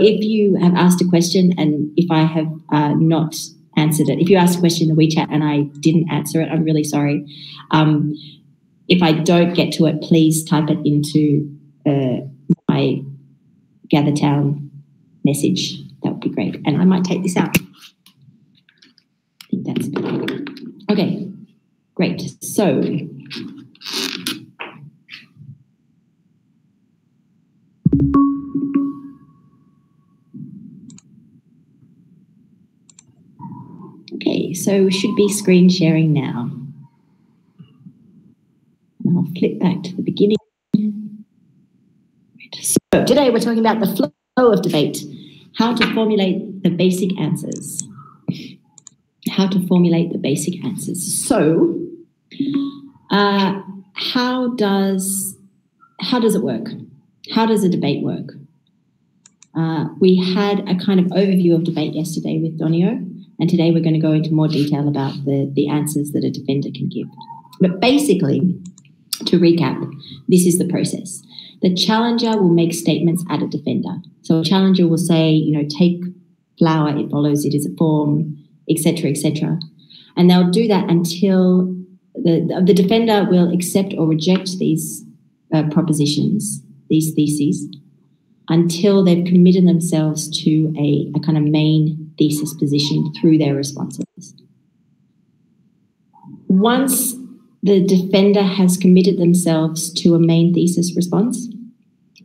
if you have asked a question and if I have uh, not answered it, if you asked a question in the WeChat and I didn't answer it, I'm really sorry. Um, if I don't get to it, please type it into uh, my GatherTown message. That would be great. And I might take this out. I think that's. Okay, great. So so we should be screen sharing now. And I'll flip back to the beginning. So today we're talking about the flow of debate, how to formulate the basic answers. How to formulate the basic answers. So, uh, how does how does it work? How does a debate work? Uh, we had a kind of overview of debate yesterday with Donio, and today we're going to go into more detail about the, the answers that a defender can give. But basically, to recap, this is the process. The challenger will make statements at a defender. So a challenger will say, you know, take flower, it follows, it is a form, etc., etc. And they'll do that until the, the defender will accept or reject these uh, propositions, these theses, until they've committed themselves to a, a kind of main thesis position through their responses. Once the defender has committed themselves to a main thesis response,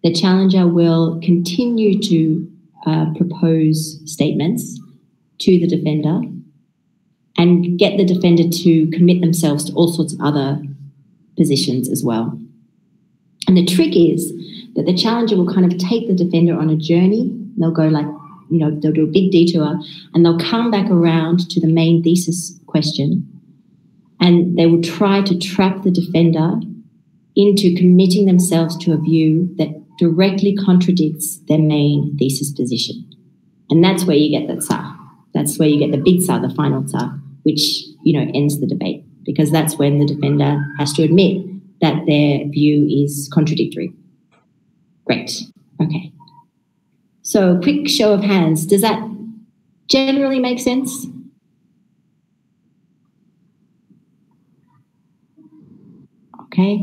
the challenger will continue to uh, propose statements to the defender and get the defender to commit themselves to all sorts of other positions as well. And the trick is that the challenger will kind of take the defender on a journey. They'll go like, you know, they'll do a big detour and they'll come back around to the main thesis question and they will try to trap the defender into committing themselves to a view that directly contradicts their main thesis position. And that's where you get the tsar. That's where you get the big tsar, the final tsar, which, you know, ends the debate because that's when the defender has to admit that their view is contradictory. Great. Okay. So, quick show of hands. Does that generally make sense? Okay.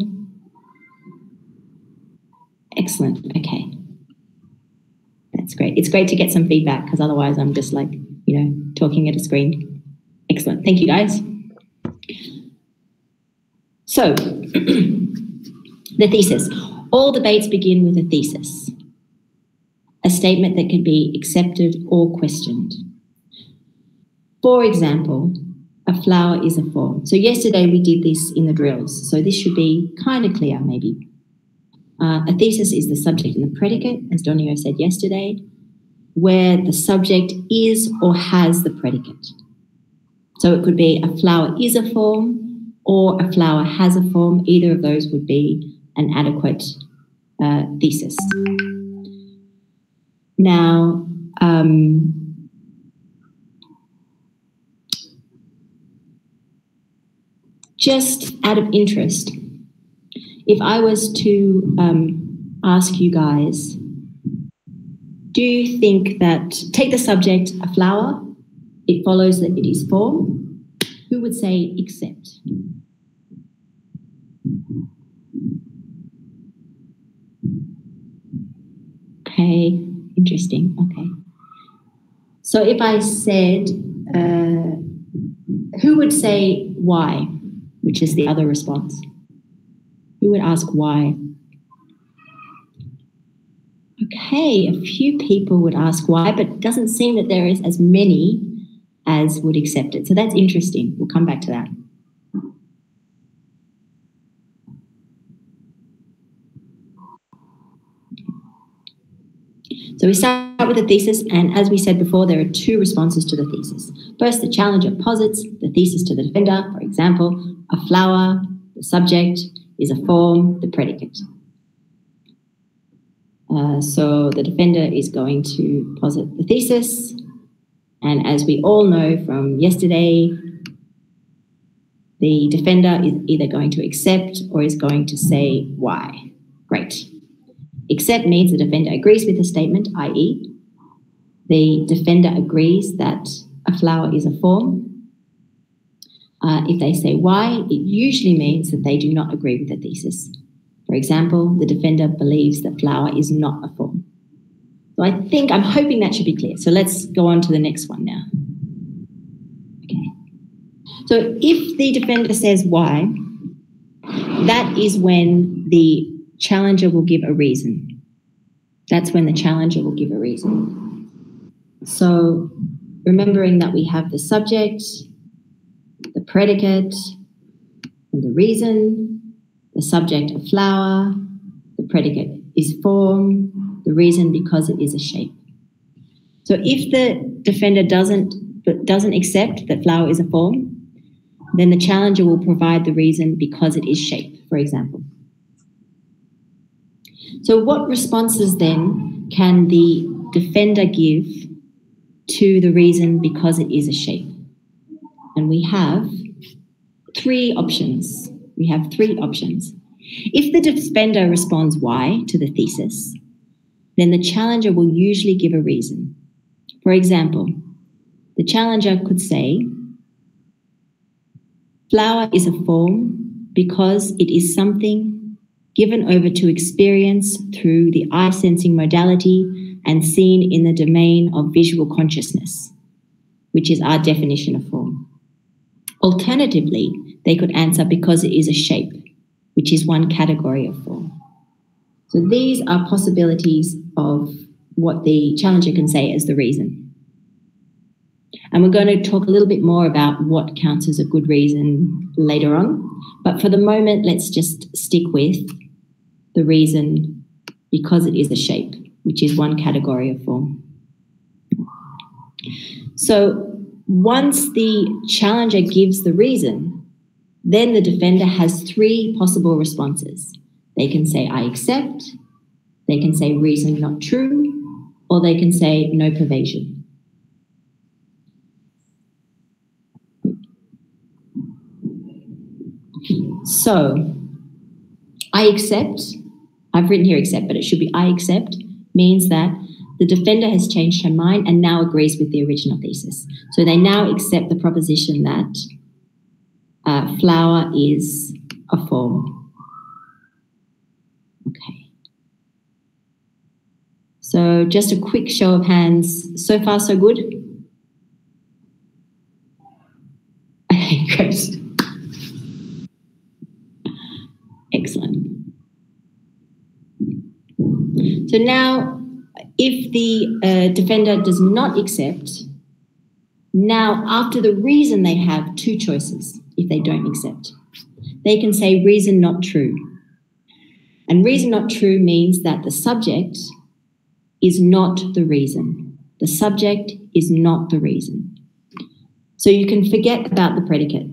Excellent. Okay. That's great. It's great to get some feedback because otherwise I'm just like, you know, talking at a screen. Excellent. Thank you, guys. So, the thesis. All debates begin with a thesis, a statement that can be accepted or questioned. For example, a flower is a form. So, yesterday we did this in the drills. So, this should be kind of clear, maybe. Uh, a thesis is the subject and the predicate, as Donio said yesterday, where the subject is or has the predicate. So it could be a flower is a form or a flower has a form. Either of those would be an adequate uh, thesis. Now, um, just out of interest, if I was to um, ask you guys, do you think that, take the subject, a flower, it follows that it is form? Who would say except? Okay, interesting. Okay. So if I said, uh, who would say why, which is the other response? Who would ask why? Okay, a few people would ask why, but it doesn't seem that there is as many as would accept it. So that's interesting. We'll come back to that. So we start with the thesis, and as we said before, there are two responses to the thesis. First, the challenger posits the thesis to the defender. For example, a flower, the subject, is a form, the predicate. Uh, so the defender is going to posit the thesis. And as we all know from yesterday, the defender is either going to accept or is going to say why. Great. Accept means the defender agrees with the statement, i.e., the defender agrees that a flower is a form. Uh, if they say why, it usually means that they do not agree with the thesis. For example, the defender believes that flower is not a form. So I think, I'm hoping that should be clear. So let's go on to the next one now. Okay. So if the defender says why, that is when the challenger will give a reason. That's when the challenger will give a reason. So remembering that we have the subject, the predicate, and the reason, the subject a flower, the predicate is form, the reason because it is a shape. So if the defender doesn't but doesn't accept that flower is a form, then the challenger will provide the reason because it is shape, for example. So what responses then can the defender give to the reason because it is a shape? And we have three options. We have three options. If the defender responds why to the thesis, then the challenger will usually give a reason. For example, the challenger could say, Flower is a form because it is something given over to experience through the eye sensing modality and seen in the domain of visual consciousness, which is our definition of form. Alternatively, they could answer because it is a shape, which is one category of form. So these are possibilities of what the challenger can say as the reason. And we're going to talk a little bit more about what counts as a good reason later on. But for the moment, let's just stick with the reason because it is a shape, which is one category of form. So once the challenger gives the reason, then the defender has three possible responses. They can say, I accept, they can say reason not true, or they can say no pervasion. So I accept, I've written here accept, but it should be I accept, means that the defender has changed her mind and now agrees with the original thesis. So they now accept the proposition that uh, flower is a form. Okay. So just a quick show of hands. So far, so good? Okay, great. Excellent. So now, if the uh, defender does not accept, now after the reason they have two choices if they don't accept. They can say reason not true. And reason not true means that the subject is not the reason. The subject is not the reason. So you can forget about the predicate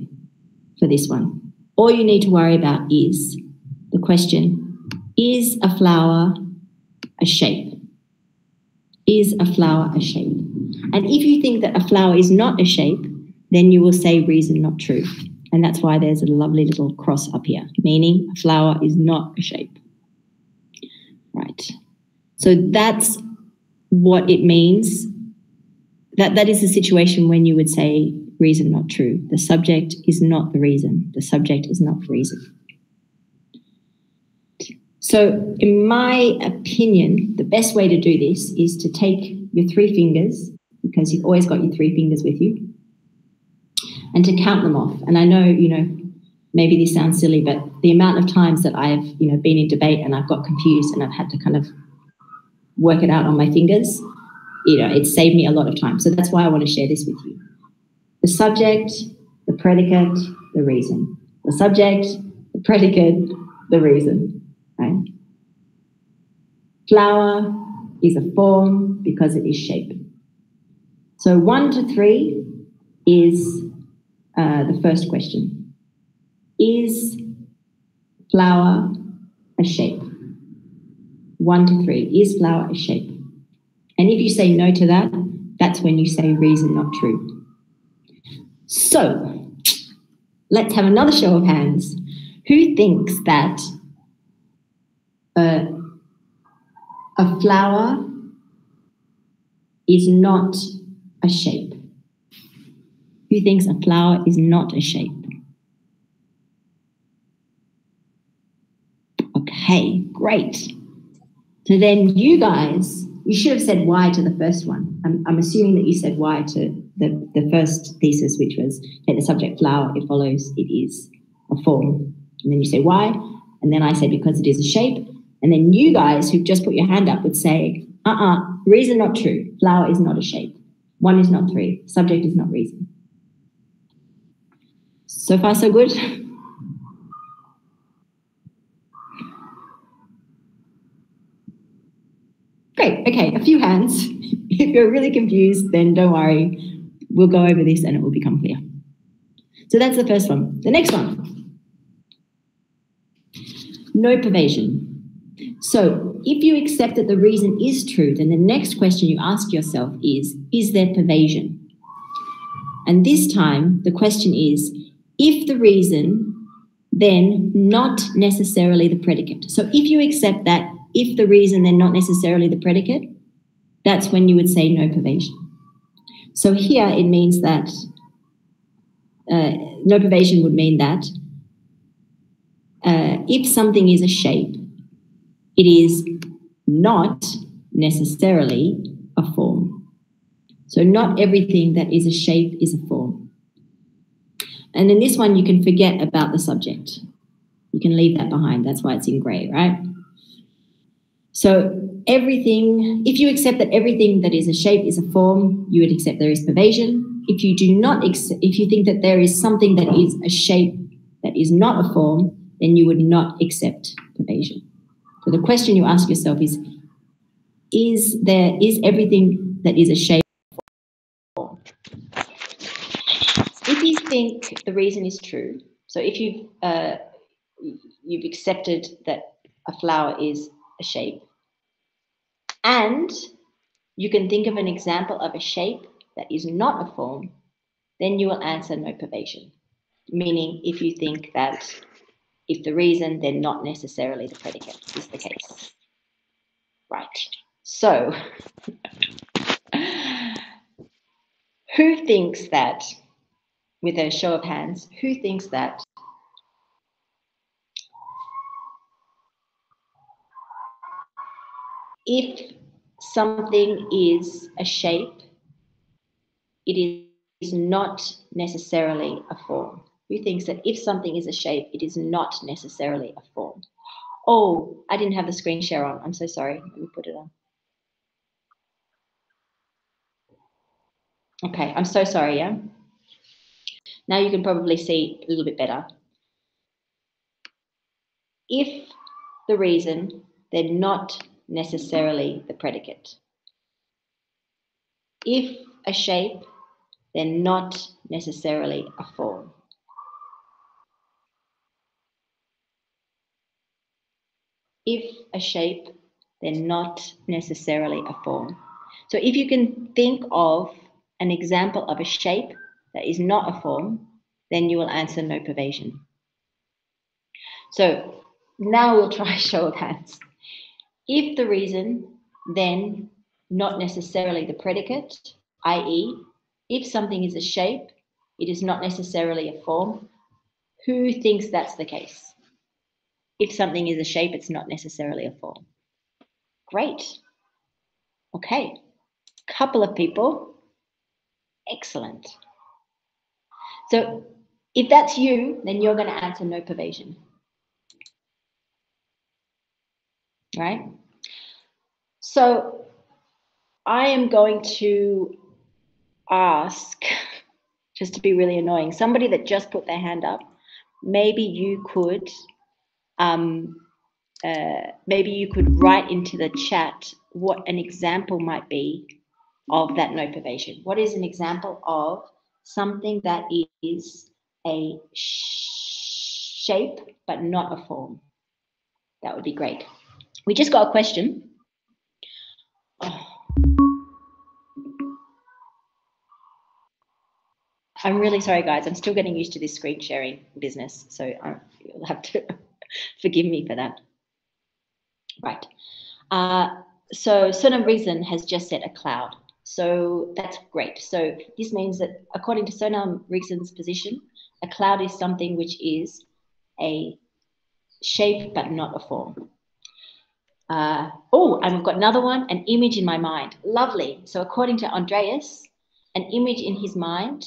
for this one. All you need to worry about is the question Is a flower a shape? Is a flower a shape? And if you think that a flower is not a shape, then you will say reason not true. And that's why there's a lovely little cross up here, meaning a flower is not a shape. Right. So that's what it means. That, that is the situation when you would say reason not true. The subject is not the reason. The subject is not the reason. So, in my opinion, the best way to do this is to take your three fingers, because you've always got your three fingers with you, and to count them off. And I know, you know, maybe this sounds silly, but the amount of times that I've, you know, been in debate and I've got confused and I've had to kind of work it out on my fingers, you know, it saved me a lot of time. So that's why I want to share this with you. The subject, the predicate, the reason. The subject, the predicate, the reason? Flower is a form because it is shape. So one to three is uh, the first question. Is flower a shape? One to three. Is flower a shape? And if you say no to that, that's when you say reason not true. So let's have another show of hands. Who thinks that a, a flower is not a shape? Who thinks a flower is not a shape? Okay, great. So then you guys, you should have said why to the first one. I'm, I'm assuming that you said why to the, the first thesis, which was take the subject flower, it follows it is a form. And then you say why? And then I say because it is a shape. And then you guys who've just put your hand up would say, uh-uh, reason not true. Flower is not a shape. One is not three. Subject is not reason. So far, so good. Great. Okay, a few hands. if you're really confused, then don't worry. We'll go over this and it will become clear. So that's the first one. The next one. No pervasion. So if you accept that the reason is true, then the next question you ask yourself is, is there pervasion? And this time, the question is, if the reason, then not necessarily the predicate. So if you accept that if the reason, then not necessarily the predicate, that's when you would say no pervasion. So here it means that uh, no pervasion would mean that uh, if something is a shape, it is not necessarily a form. So not everything that is a shape is a form. And in this one, you can forget about the subject. You can leave that behind. That's why it's in gray, right? So everything, if you accept that everything that is a shape is a form, you would accept there is pervasion. If you do not, if you think that there is something that is a shape that is not a form, then you would not accept pervasion. So the question you ask yourself is, is there, is everything that is a shape If you think the reason is true, so if you've, uh, you've accepted that a flower is a shape. And you can think of an example of a shape that is not a form, then you will answer no pervasion. Meaning, if you think that if the reason, then not necessarily the predicate is the case. Right. So, who thinks that, with a show of hands, who thinks that if something is a shape, it is not necessarily a form. Who thinks that if something is a shape, it is not necessarily a form? Oh, I didn't have the screen share on. I'm so sorry. Let me put it on. Okay, I'm so sorry, yeah? Now you can probably see a little bit better. If the reason, they're not necessarily the predicate. If a shape, they're not necessarily a form. If a shape, then not necessarily a form. So if you can think of an example of a shape that is not a form, then you will answer no pervasion. So now we'll try show of hands. If the reason, then not necessarily the predicate, i.e., if something is a shape, it is not necessarily a form. Who thinks that's the case? If something is a shape, it's not necessarily a form. Great. Okay. Couple of people. Excellent. So if that's you, then you're going to answer no pervasion. right? So I am going to ask, just to be really annoying, somebody that just put their hand up, maybe you could, um, uh, maybe you could write into the chat what an example might be of that no pervasion. What is an example of something that is a shape but not a form? That would be great. We just got a question. Oh. I'm really sorry, guys. I'm still getting used to this screen sharing business, so I'll have to forgive me for that. Right. Uh, so Sonam Rigzin has just said a cloud. So that's great. So this means that according to Sonam Rigzin's position, a cloud is something which is a shape but not a form. Uh, oh, and we've got another one, an image in my mind. Lovely. So according to Andreas, an image in his mind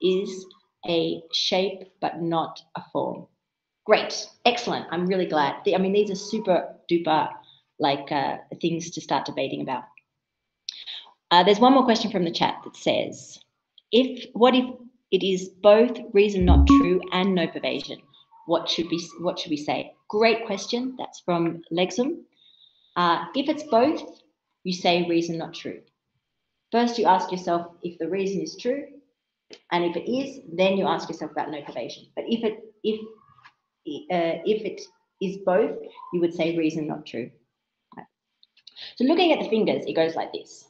is a shape but not a form. Great, excellent. I'm really glad. I mean, these are super duper like uh, things to start debating about. Uh, there's one more question from the chat that says, if what if it is both reason not true and no pervasion? What should we what should we say? Great question. That's from Lexum. Uh, if it's both, you say reason not true. First, you ask yourself if the reason is true, and if it is, then you ask yourself about no pervasion. But if it if uh, if it is both, you would say reason not true. So looking at the fingers, it goes like this.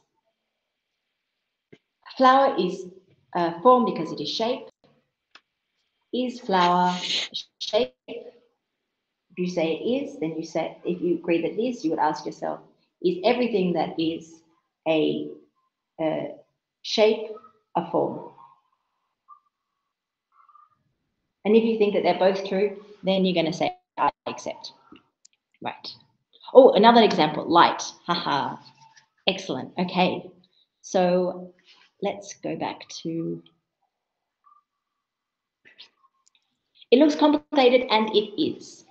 Flower is uh, form because it is shape. Is flower shape? If you say it is, then you say, if you agree that it is, you would ask yourself, is everything that is a, a shape a form? And if you think that they're both true, then you're going to say, I accept. Right. Oh, another example, light. Haha. Excellent. Okay. So let's go back to. It looks complicated and it is.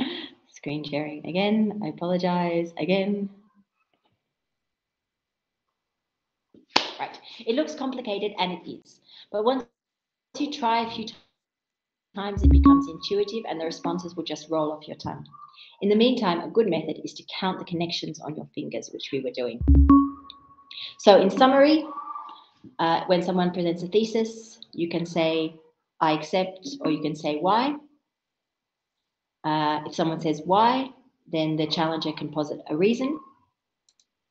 Screen sharing again. I apologize again. Right. It looks complicated and it is. But once you try a few times, it becomes intuitive and the responses will just roll off your tongue. In the meantime, a good method is to count the connections on your fingers, which we were doing. So in summary, uh, when someone presents a thesis, you can say, I accept, or you can say why. Uh, if someone says why, then the challenger can posit a reason.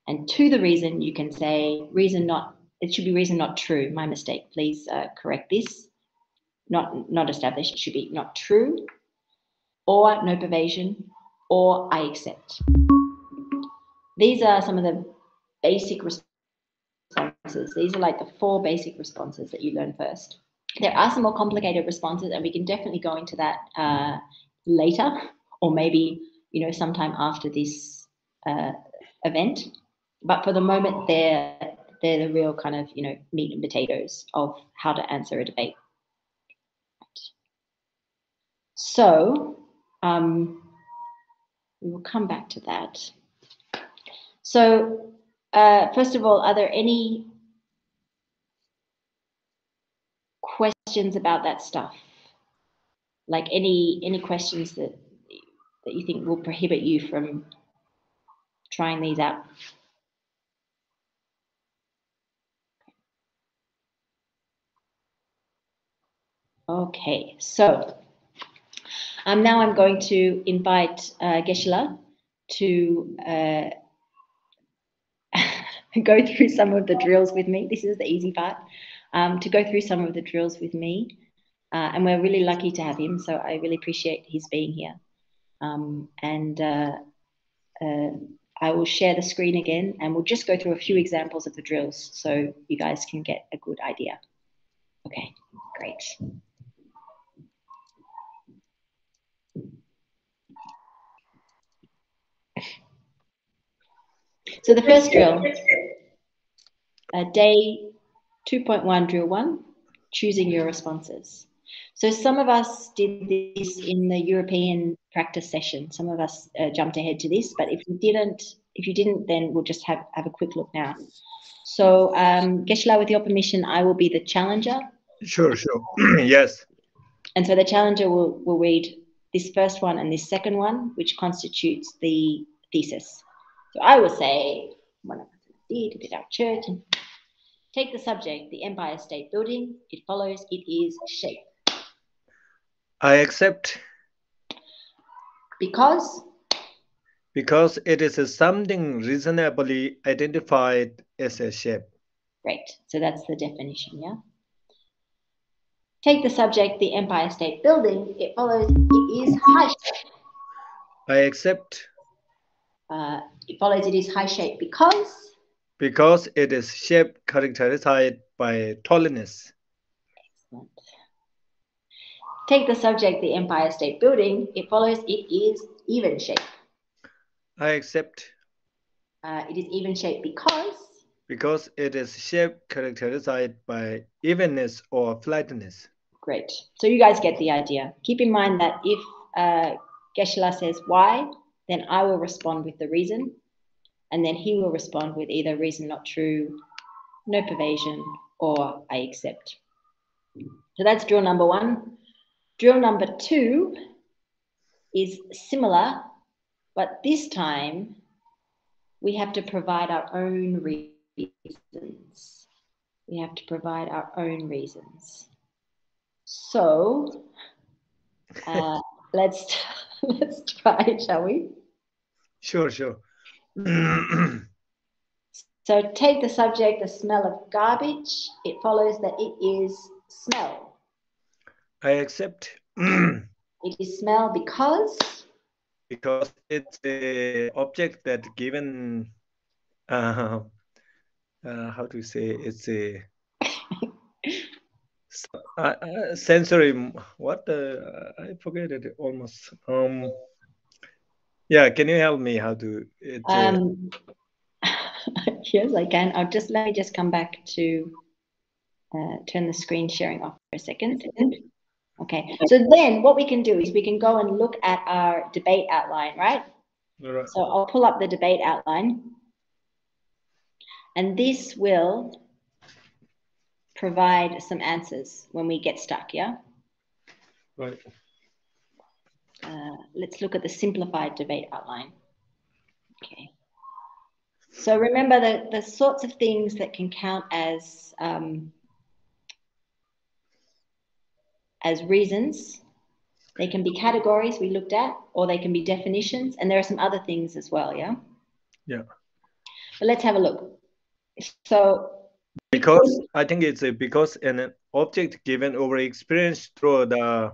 And to the reason, you can say reason not it should be reason not true. My mistake. Please uh, correct this. Not not established. It should be not true, or no pervasion, or I accept. These are some of the basic responses. These are like the four basic responses that you learn first. There are some more complicated responses, and we can definitely go into that uh, later, or maybe you know sometime after this uh, event. But for the moment, they're they're the real kind of you know meat and potatoes of how to answer a debate. So um, we will come back to that. So uh, first of all, are there any questions about that stuff? Like any any questions that that you think will prohibit you from trying these out? Okay, so um, now I'm going to invite uh, Geshe-la to uh, go through some of the drills with me. This is the easy part, um, to go through some of the drills with me. Uh, and we're really lucky to have him, so I really appreciate his being here. Um, and uh, uh, I will share the screen again, and we'll just go through a few examples of the drills so you guys can get a good idea. Okay, great. So the first drill, uh, day 2.1, drill one, choosing your responses. So some of us did this in the European practice session. Some of us uh, jumped ahead to this, but if you didn't, if you didn't, then we'll just have, have a quick look now. So um, Geshe-la, with your permission, I will be the challenger. Sure, sure. yes. And so the challenger will, will read this first one and this second one, which constitutes the thesis. So I would say, one of did, did our church, and take the subject, the Empire State Building. It follows, it is shape. I accept. Because? Because it is something reasonably identified as a shape. Great. So that's the definition, yeah? Take the subject, the Empire State Building. It follows, it is high shape. I accept. Uh, it follows it is high shape because because it is shape characterized by tallness. Excellent. Take the subject, the Empire State Building. It follows it is even shape. I accept Uh, it is even shape because because it is shape characterized by evenness or flatness. Great. So you guys get the idea. Keep in mind that if uh, Geshe-la says why, then I will respond with the reason, and then he will respond with either reason not true, no pervasion, or I accept. So that's drill number one. Drill number two is similar, but this time we have to provide our own reasons. We have to provide our own reasons. So uh, let's let's try, shall we? Sure, sure. So take the subject, the smell of garbage. It follows that it is smell. I accept It is smell because because it's a object that given uh, uh, how to say it's a uh, uh, sensory what uh, I forget it almost um yeah can you help me how to it uh, um, yes, I can. I'll just let me just come back to uh, turn the screen sharing off for a second. Okay. So then what we can do is we can go and look at our debate outline, right? right. So I'll pull up the debate outline. And this will provide some answers when we get stuck, yeah? right Uh, let's look at the simplified debate outline. Okay. So remember the, the sorts of things that can count as um, as reasons. They can be categories we looked at, or they can be definitions, and there are some other things as well, yeah? yeah But let's have a look. So because I think it's because an object given over experience through the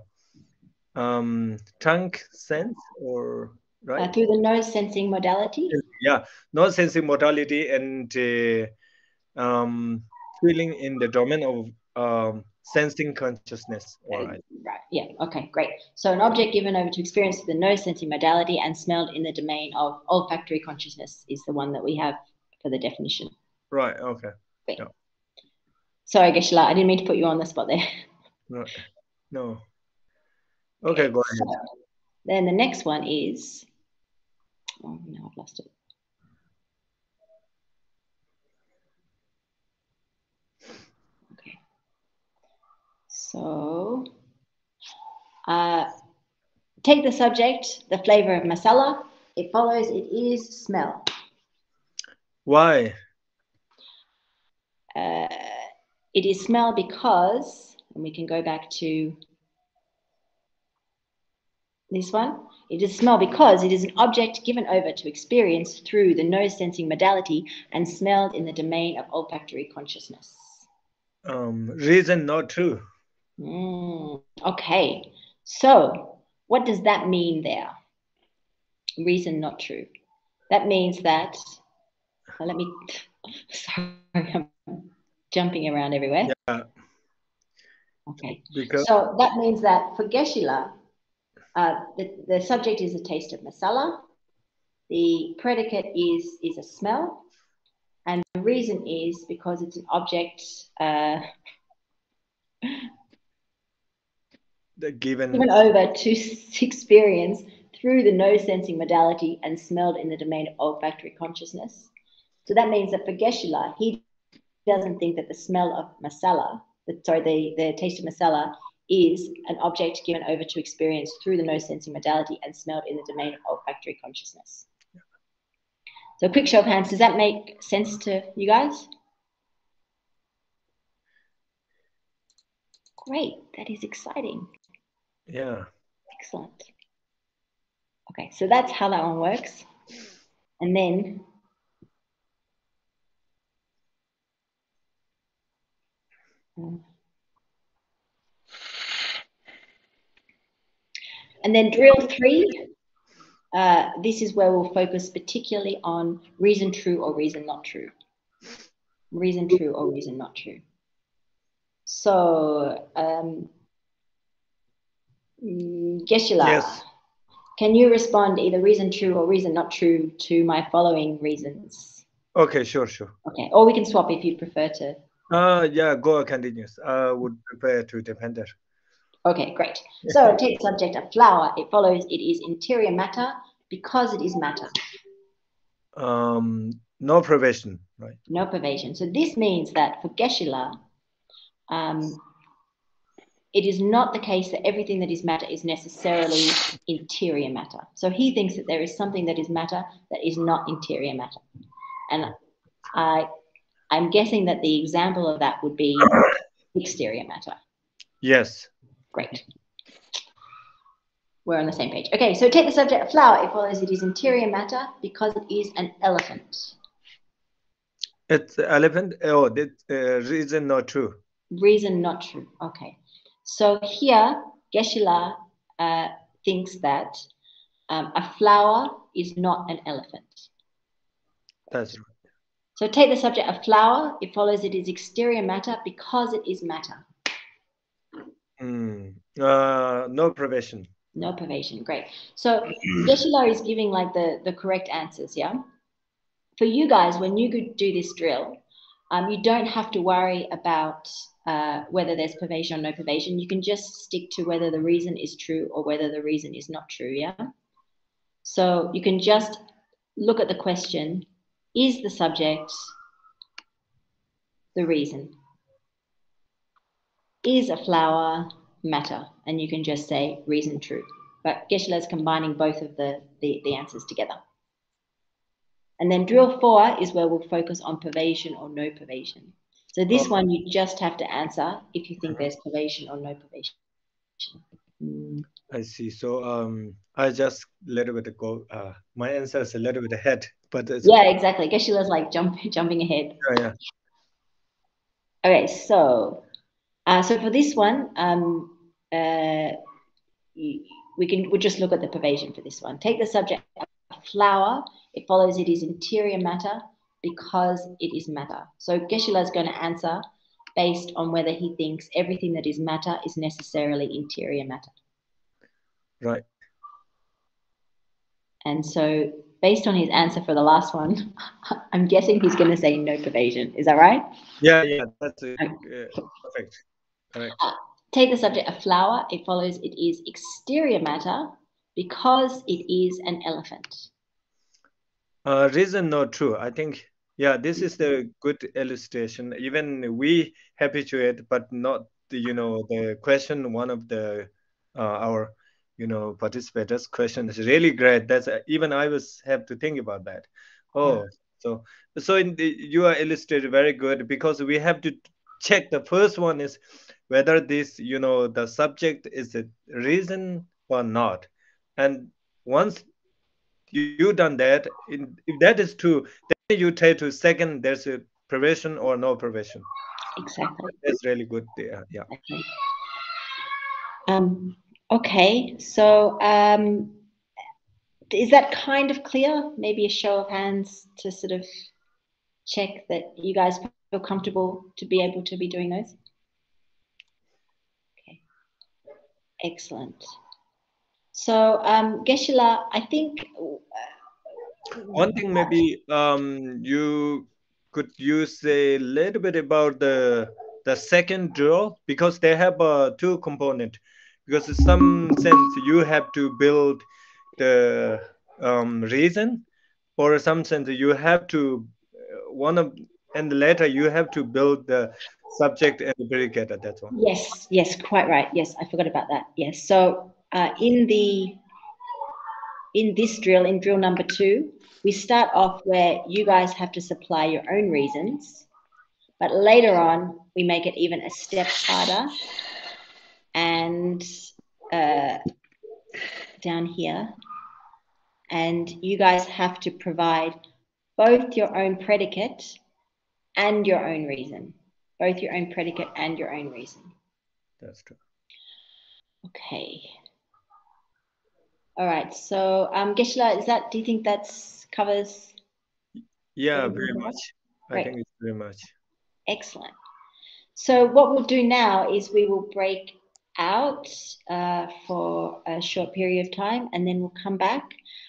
um trunk sense or uh, right through the nose sensing modality, yeah nose sensing modality and uh, um feeling in the domain of um sensing consciousness all right Right. Yeah. Okay. Great. So an object given over to experience through the nose sensing modality and smelled in the domain of olfactory consciousness is the one that we have for the definition. right okay Sorry, Geshe-la, I didn't mean to put you on the spot there. right no okay go ahead So, then the next one is. Oh no, I've lost it. Okay. So, uh, take the subject, the flavor of masala. It follows. It is smell. why Uh, it is smell because, and we can go back to this one. It is smell because it is an object given over to experience through the nose sensing modality and smelled in the domain of olfactory consciousness. um reason not true Mm, okay, so what does that mean there? Reason not true. That means that, well, let me, sorry, I'm jumping around everywhere. yeah Okay. because So that means that for Geshe-la, uh, the, the subject is a taste of masala, the predicate is, is a smell, and the reason is because it's an object uh, given given over to experience through the nose sensing modality and smelled in the domain of olfactory consciousness. So that means that for Geshe-la, he doesn't think that the smell of masala, the, sorry, the, the taste of masala is an object given over to experience through the nose sensing modality and smelled in the domain of olfactory consciousness. So quick show of hands, does that make sense to you guys? Great, that is exciting. yeah Excellent. Okay, so that's how that one works. And then and then drill three. uh, this is where we'll focus particularly on reason true or reason not true. Reason true or reason not true. So, um, mm, Geshe-la, Yes. can you respond either reason true or reason not true to my following reasons? Okay, sure, sure. Okay, or we can swap if you prefer to. Uh, yeah, go continuous. I would prefer to depend that. Okay, great. So take subject a flower. It follows it is interior matter because it is matter. Um, no provision, right? no pervasion. So this means that for Geshe-la, um, it is not the case that everything that is matter is necessarily interior matter. So he thinks that there is something that is matter that is not interior matter. And I, I'm guessing that the example of that would be exterior matter. Yes. Great. We're on the same page. Okay, so take the subject of flower. It follows it is interior matter because it is an elephant. It's elephant. Oh, that uh, reason not true. Reason not true. Okay. So here, Geshe-la uh, thinks that um, a flower is not an elephant. That's right. So take the subject of flower. It follows it is exterior matter because it is matter. Mm. Uh, no provision. No pervasion. Great. So Geshe-la is giving like the, the correct answers, yeah? For you guys, when you go do this drill, um, you don't have to worry about uh, whether there's pervasion or no pervasion. You can just stick to whether the reason is true or whether the reason is not true, yeah? So you can just look at the question, is the subject the reason? Is a flower matter? And you can just say reason true. But Geshe-la is combining both of the, the, the answers together. And then drill four is where we'll focus on pervasion or no pervasion. So this Okay. one you just have to answer if you think there's pervasion or no pervasion. Mm, I see. So um, I just a little bit go. Uh, my answer is a little bit ahead, but Yeah, exactly. Geshe-la's like jump, jumping ahead. yeah, yeah. Okay, so uh, so for this one, um, uh, we can we'll just look at the pervasion for this one. Take the subject flower. It follows it is interior matter because it is matter. So Geshe-la is going to answer based on whether he thinks everything that is matter is necessarily interior matter. right. And so based on his answer for the last one, I'm guessing he's going to say no pervasion. Is that right? Yeah, yeah. That's uh, uh, perfect. Correct. Take the subject of flower, it follows it is exterior matter because it is an elephant. Uh, reason not true. I think yeah, this is the good illustration. Even we habituate, but not the, you know the question. One of the uh, our you know participators question is really great. That's uh, even I was have to think about that. Oh, so so in the, you are illustrated very good because we have to check. The first one is whether this you know the subject is a reason or not, and once you, you done that, in, if that is true, then you take to second. There's a provision or no provision. Exactly. That's really good. Yeah, yeah. exactly. Um, okay, so um, is that kind of clear? Maybe a show of hands to sort of check that you guys feel comfortable to be able to be doing those? Okay, excellent. So, um, Geshe-la, I think. uh, One thing maybe um, you could use a little bit about the the second drill because they have uh, two component. Because in some sense you have to build the um, reason, or in some sense you have to uh, one of and later you have to build the subject and the predicate. that one. Yes, yes, quite right. Yes, I forgot about that. Yes. So uh, in the in this drill, in drill number two, we start off where you guys have to supply your own reasons, but later on we make it even a step harder, and uh, down here, and you guys have to provide both your own predicate and your own reason, both your own predicate and your own reason. That's true. Okay. All right. So, um, Geshe-la, is that? Do you think that covers? Yeah, very much. Great. I think it's very much. Excellent. So, what we'll do now is we will break out uh, for a short period of time, and then we'll come back.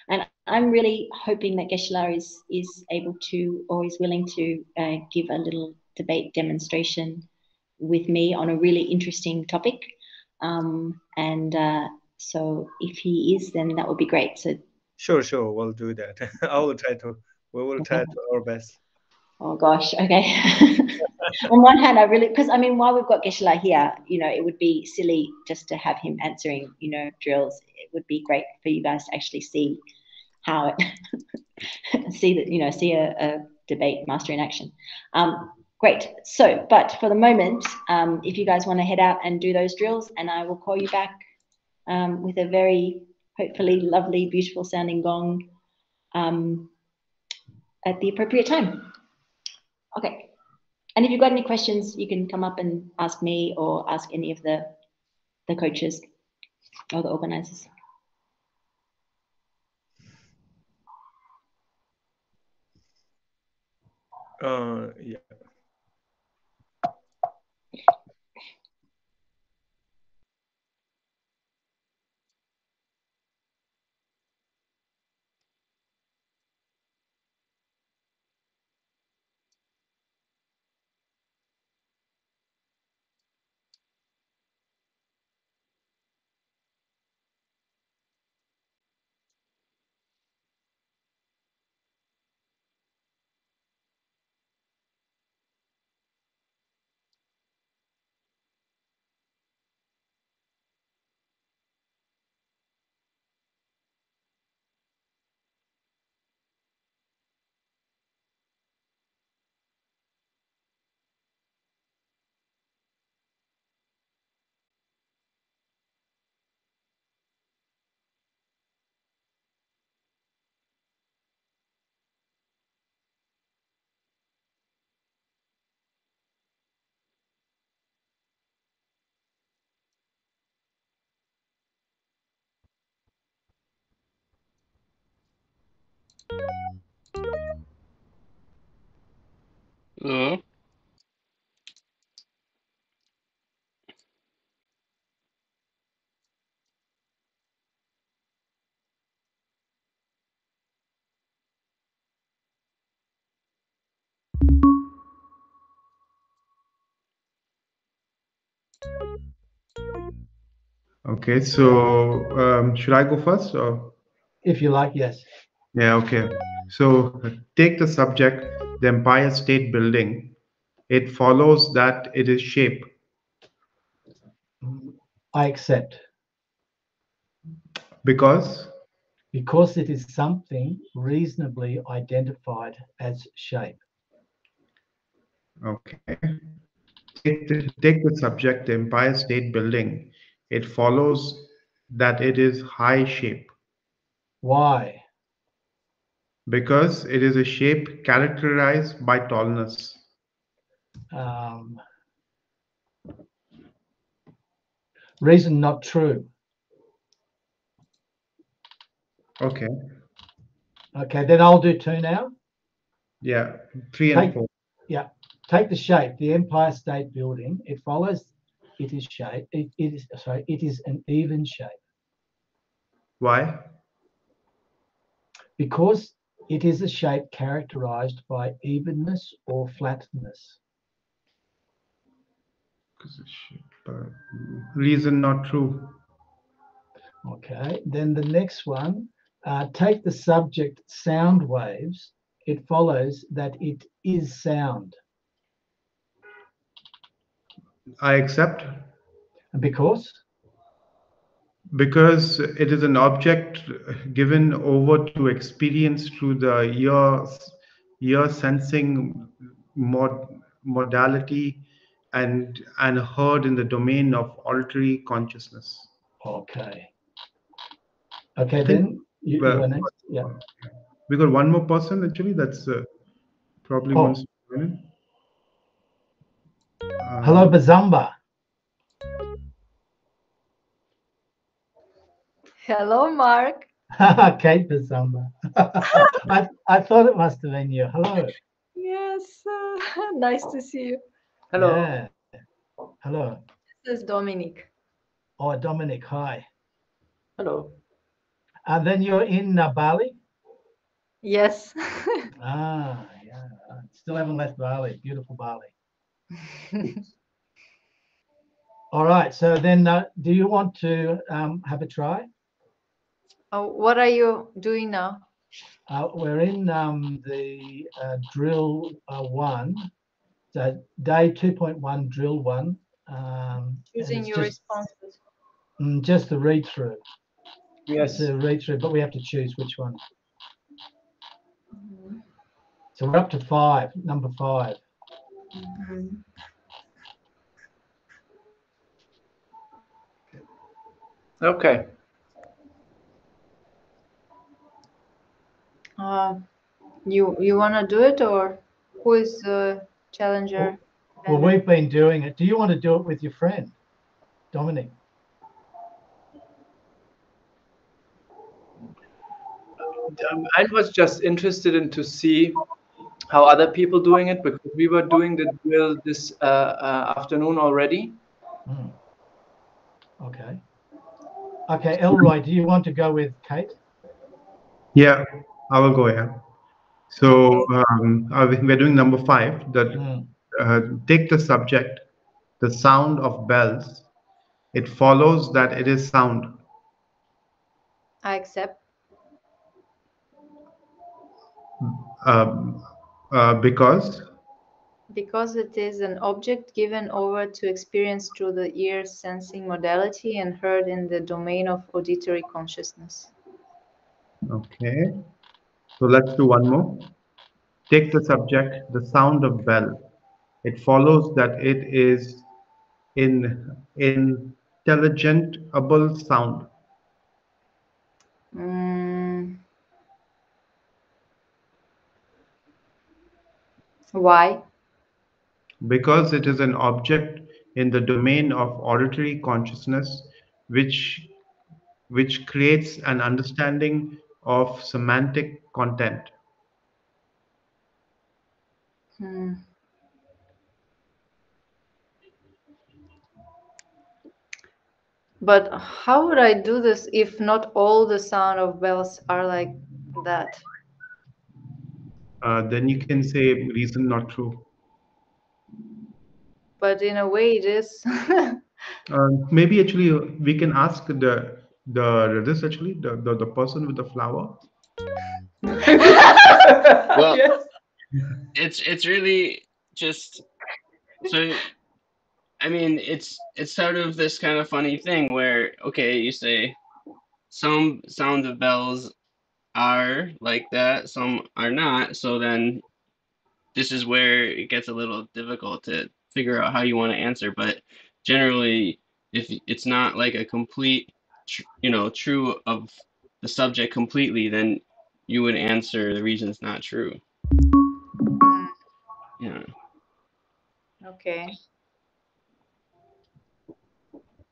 And I'm really hoping that Geshe-la is is able to or is willing to uh, give a little debate demonstration with me on a really interesting topic. Um, and uh, so, if he is, then that would be great. So, Sure, sure, we'll do that. I will try to. We will try to our best. oh gosh, okay. on one hand, I really because I mean, while we've got Geshe-la here, you know, it would be silly just to have him answering, you know, drills. It would be great for you guys to actually see how it see that you know see a, a debate master in action. Um, great. So, but for the moment, um, if you guys want to head out and do those drills, and I will call you back um, with a very hopefully lovely, beautiful sounding gong um, at the appropriate time. Okay. And if you've got any questions, you can come up and ask me or ask any of the the coaches or the organizers. Uh, yeah. Hello? Okay, so um, should I go first or? If you like, yes. Yeah, okay. So take the subject, the Empire State Building. It follows that it is shape I accept because because it is something reasonably identified as shape. okay. Take the, take the subject, the Empire State Building. It follows that it is high shape Why? Because it is a shape characterized by tallness. Um, reason not true. Okay. Okay, then I'll do two now. Yeah. Three and Take- four. Take the shape, the Empire State Building. It follows. It is shape. It, it is sorry. It is an even shape Why? because it is a shape characterized by evenness or flatness. Because it's shape, reason not true. Okay, then the next one, uh, take the subject sound waves. It follows that it is sound. I accept because, because it is an object given over to experience through the ear ear sensing mod, modality and and heard in the domain of auditory consciousness okay. Okay, then you, you well, go next. Yeah. we got one more person actually that's uh, probably Oh. wants to join in. Uh, Hello, Bazumba. Hello, Mark. Kate Basamba. I, I thought it must have been you. Hello. Yes, uh, nice to see you. Hello. Yeah. Hello. This is Dominic. Oh, Dominic, hi. Hello. And then you're in uh, Bali? Yes. Ah, yeah. Still haven't left Bali. Beautiful Bali. All right. So then, uh, do you want to um, have a try? Oh, what are you doing now? Uh, we're in um, the uh, drill uh, one, so day 2.1, drill one. Um, and Choosing it's your just, responses. mm, just the read through. Yes. It's a read through, but we have to choose which one. Mhm. So we're up to five, number five. Mhm. Okay. Uh, you you want to do it or who is the challenger? Well, And- we've been doing it. Do you want to do it with your friend, Dominic? um, I was just interested in to see how other people doing it because we were doing the drill this uh, uh, afternoon already. Hmm. Okay. Okay, Elroy, do you want to go with Kate? Yeah, I will go ahead. So um, we- we're doing number five. That Hmm. uh, take the subject, the sound of bells. It follows that it is sound I accept. um, uh, because Because it is an object given over to experience through the ear sensing modality and heard in the domain of auditory consciousness. okay. So let's do one more. Take the subject, the sound of bell. It follows that it is in intelligible sound Mm. Why? because it is an object in the domain of auditory consciousness which which creates an understanding of semantic content Hmm. But how would I do this if not all the sound of bells are like that? uh, then you can say reason not true But in a way, it is. uh, maybe actually we can ask the the this actually the, the the person with the flower Well, Yes. it's it's really just so I mean it's it's sort of this kind of funny thing where okay you say some sound of bells are like that some are not so then this is where it gets a little difficult to figure out how you want to answer but generally if it's not like a complete tr- you know true of the subject completely then you would answer the reason's not true Hmm, yeah Okay.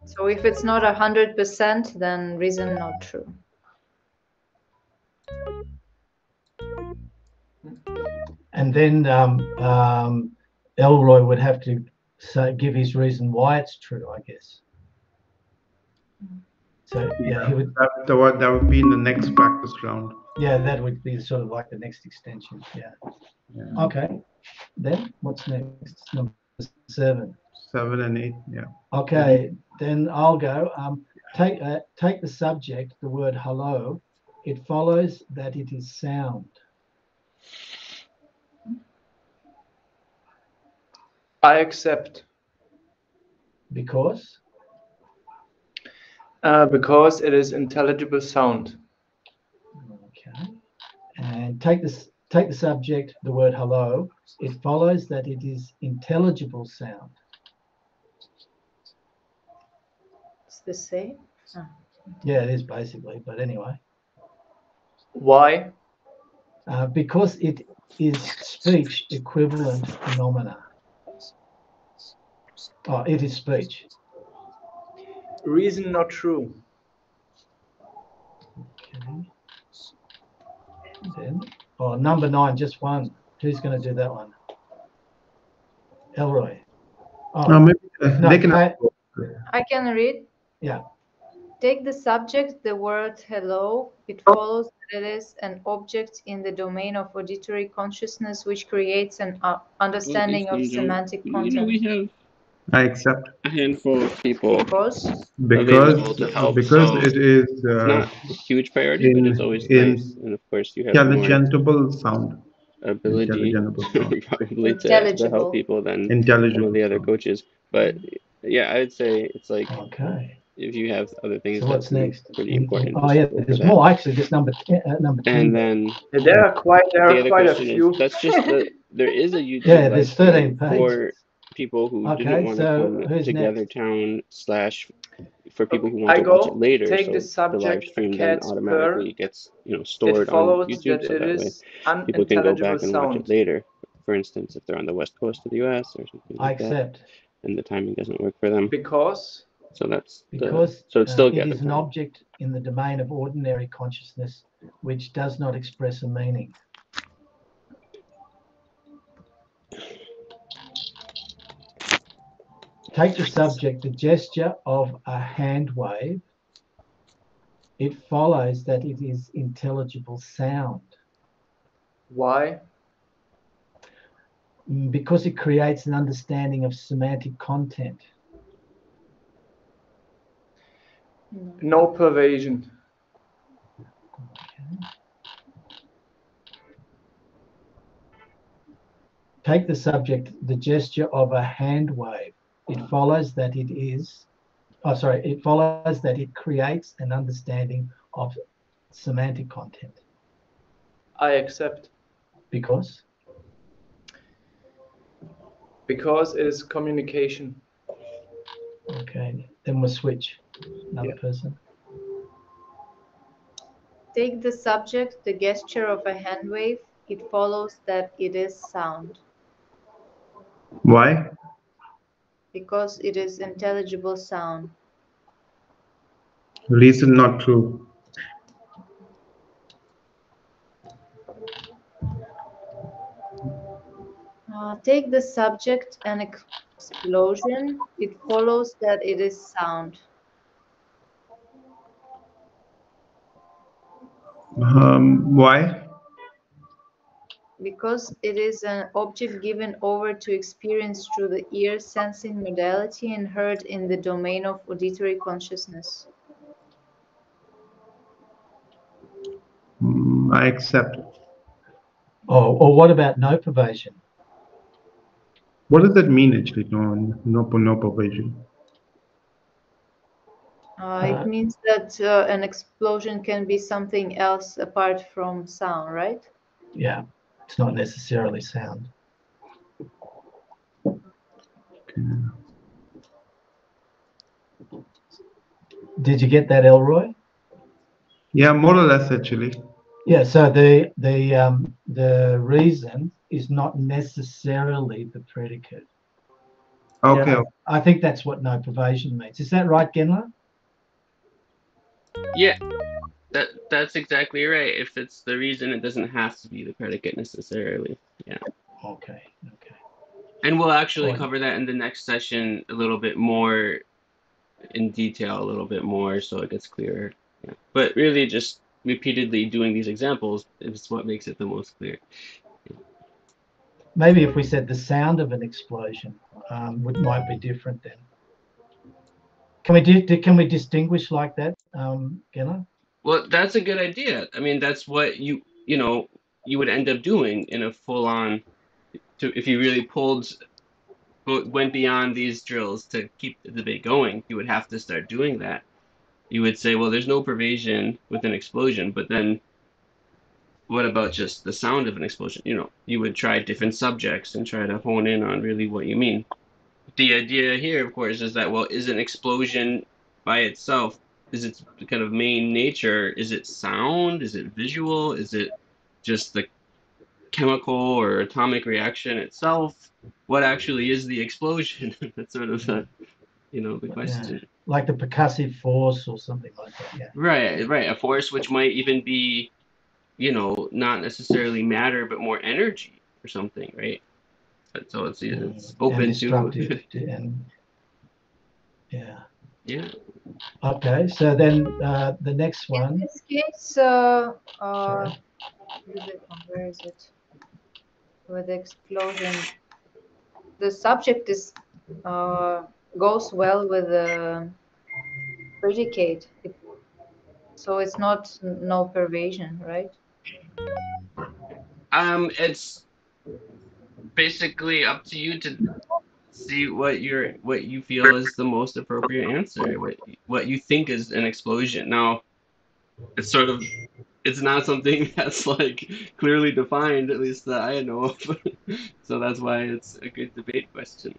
So if it's not a hundred percent, then reason not true. And then um, um, Elroy would have to say, give his reason why it's true, I guess. So yeah, he would. that, that, would, that would be in the next practice round Yeah, that would be sort of like the next extension. Yeah. Yeah. Okay. Then what's next? Number seven. seven and eight yeah Okay. Then I'll go. Um, take uh, take the subject, the word hello. It follows that it is sound. I accept Because uh, because it is intelligible sound. Okay, and take this take the subject, the word hello. It follows that it is intelligible sound. It's the same. Yeah, it is basically, but anyway, Why? uh, because it is speech equivalent phenomena. Oh, it is speech. Reason not true. Okay. Then, oh, number nine, just one. Who's going to do that one? Elroy. Oh, No, maybe uh, no, they can. I- I can read. Yeah. Take the subject, the word hello. It follows that it is an object in the domain of auditory consciousness which creates an uh, understanding Well, of if you don't- semantic You know, we have I accept a handful of people. Because because help, because so it is uh, not a huge priority, but it's always in nice. And of course, you have more intelligible sound, ability intelligible sound, probably to, to help people than some intelligible. of the other sound. coaches. But yeah, I would say it's like Okay. if you have other things So what's that seem next? pretty important. Oh yeah, there's that. more actually. There's number ten, uh, number ten. And then Yeah, there are quite there the are quite a question few. is that's just the there is a YouTube Yeah, there's stream 13 for pages. People who Okay, didn't want so to come who's together next? town slash for people who want I to watch it later. take so the the live stream then cats automatically gets you know stored on YouTube, that so that way people can go back and watch it later. For instance, if they're on the west coast of the U.S. or something I like that, accept and the timing doesn't work for them. Because So that's the, because so it's uh, still it gather is an object in the domain of auditory consciousness which does not express a meaning. Take the subject, the gesture of a hand wave. It follows that it is intelligible sound why? Mm, because it creates an understanding of semantic content. No pervasion. Take the subject, the gesture of a hand wave. It follows that it is, oh, sorry, it follows that it creates an understanding of semantic content. I accept Because, because it is communication. okay, then we'll switch. Another Yeah. person. take the subject, the gesture of a hand wave. It follows that it is sound Why? Because it is intelligible sound. Reason not true. Uh, take the subject, an explosion. It follows that it is sound. Um, why? Because it is an object given over to experience through the ear sensing modality and heard in the domain of auditory consciousness. Mm, I accept. Oh, or what about no pervasion? What does that mean actually? No, no, no pervasion. Uh, Uh, it means that uh, an explosion can be something else apart from sound, right? Yeah, it's not necessarily sound. Did you get that, Elroy? Yeah, more or less actually. Yeah, so the the um, the reason is not necessarily the predicate. Okay. Yeah. I think that's what no pervasion means. Is that right, Genla? Yeah, that that's exactly right. If it's the reason, it doesn't have to be the predicate necessarily. Yeah, Okay, okay. and we'll actually cover that in the next session a little bit more in detail, a little bit more, so it gets clearer. Yeah, but really, just repeatedly doing these examples is what makes it the most clear. Maybe if we said the sound of an explosion um, would might be different then. Can we do, can we distinguish like that, um, Genla? Well, that's a good idea. I mean, that's what you you know you would end up doing in a full on. To if you really pulled, went beyond these drills to keep the debate going, you would have to start doing that. You would say, well, there's no pervasion with an explosion, but then what about just the sound of an explosion? You know, you would try different subjects and try to hone in on really what you mean. The idea here, of course, is that well, is an explosion by itself is its kind of main nature is it sound is it visual is it just the chemical or atomic reaction itself what actually is the explosion that's sort of the you know the question like the percussive force or something like that. Yeah. Right, right. A force which might even be, you know, not necessarily matter, but more energy or something, right? So it's it's open and to. to- and yeah. yeah. Okay, so then uh, the next one. In this case, uh, uh, Sorry. where is it? where is it? With the explosion, the subject is uh, goes well with the predicate. It, so it's not no pervasion, right? Um, it's basically up to you to see what you're what you feel is the most appropriate answer. What what you think is an explosion. Now, it's sort of it's not something that's like clearly defined, at least that I know of. so that's why it's a good debate question.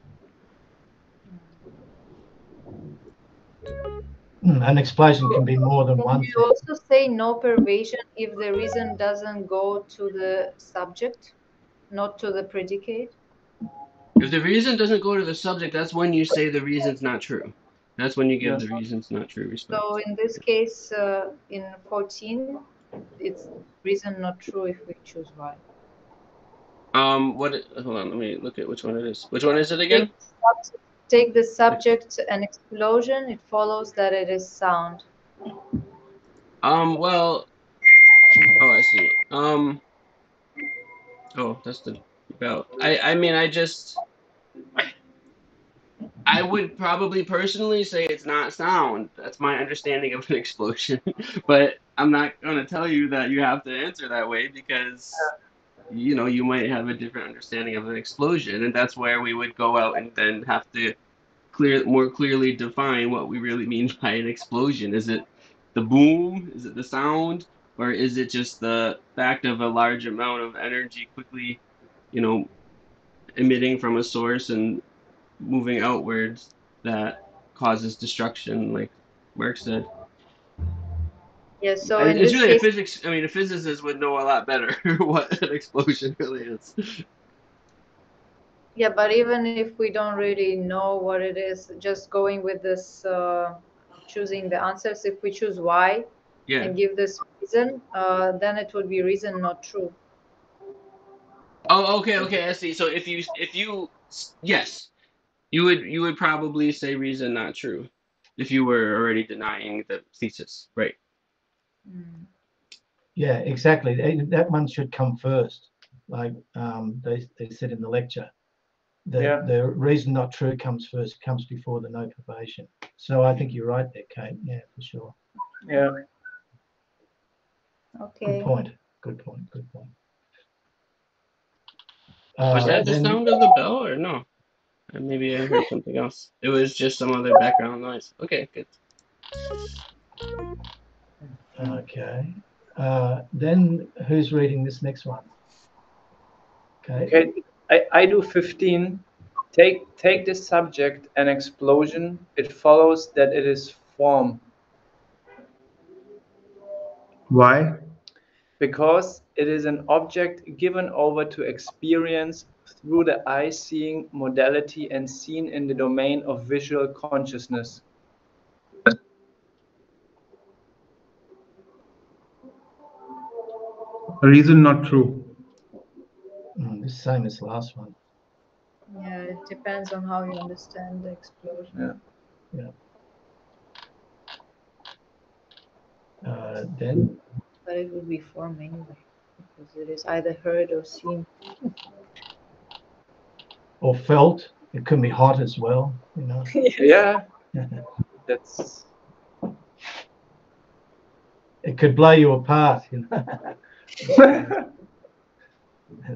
Hmm, An explosion can be more than Can one you also say no pervasion if the reason doesn't go to the subject, not to the predicate? If the reason doesn't go to the subject, that's when you say the reason's not true. That's when you give the reason's not true response. So in this case, uh, in 14, it's reason not true if we choose Y. Um, what? it- Hold on, let me look at which one it is. Which one is it again? Take, take the subject an explosion, it follows that it is sound. Um, well, oh, I see. Um, oh, that's the bell. I, I mean, I just, I would probably personally say it's not sound. That's my understanding of an explosion. but I'm not gonna tell you that you have to answer that way because, you know, you might have a different understanding of an explosion, and that's where we would go out and then have to clear, more clearly define what we really mean by an explosion. Is it the boom? Is it the sound? Or is it just the fact of a large amount of energy quickly, you know, emitting from a source and moving outwards that causes destruction, like Mark said? Yeah, so And in it's really a physics. I mean, a physicist would know a lot better what an explosion really is. yeah, but even if we don't really know what it is, just going with this, uh, choosing the answers, if we choose why Yeah. and give this reason, uh, then it would be reason not true. Oh, okay, okay, I see. So if you if you yes, you would you would probably say reason not true if you were already denying the thesis, right? Mm. Yeah, exactly. That one should come first, like um, they, they said in the lecture. The, Yeah. the reason not true comes first, comes before the no pervasion. So I think you're right there, Kate. Yeah, for sure. Yeah. Okay. Good point. Good point. Good point. Was Uh, that the then- sound of the bell or no? Uh, Maybe I heard something else. It was just some other background noise. Okay, good. Okay. Uh, then who's reading this next one? Okay. Okay, I, I do 15. Take take this subject an explosion. It follows that it is form Why? because it is an object given over to experience through the eye-seeing modality and seen in the domain of visual consciousness. A Reason not true. Mm, the same as the last one. Yeah, it depends on how you understand the explosion. Yeah. Uh, then But it would be form anyway, because it is either heard or seen. or felt. It can be hot as well. You know. Yeah, that's it could blow you apart. You know.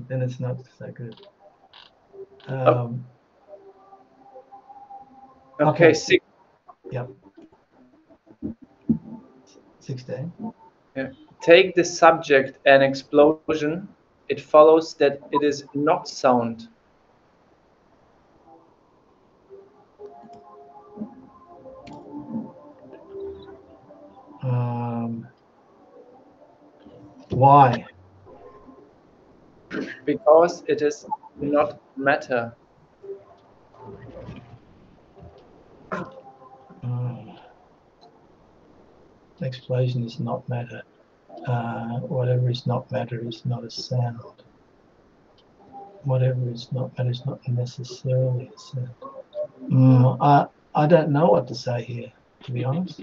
then it's not so good. Um, okay. Okay. Six, Yep. 16. Take the subject an explosion. It follows that it is not sound. Um, why? because it is not matter. Oh. explosion is not matter. Uh, whatever is not matter is not a sound. Whatever is not matter is not necessarily a sound. Mm, I, I don't know what to say here, to be honest.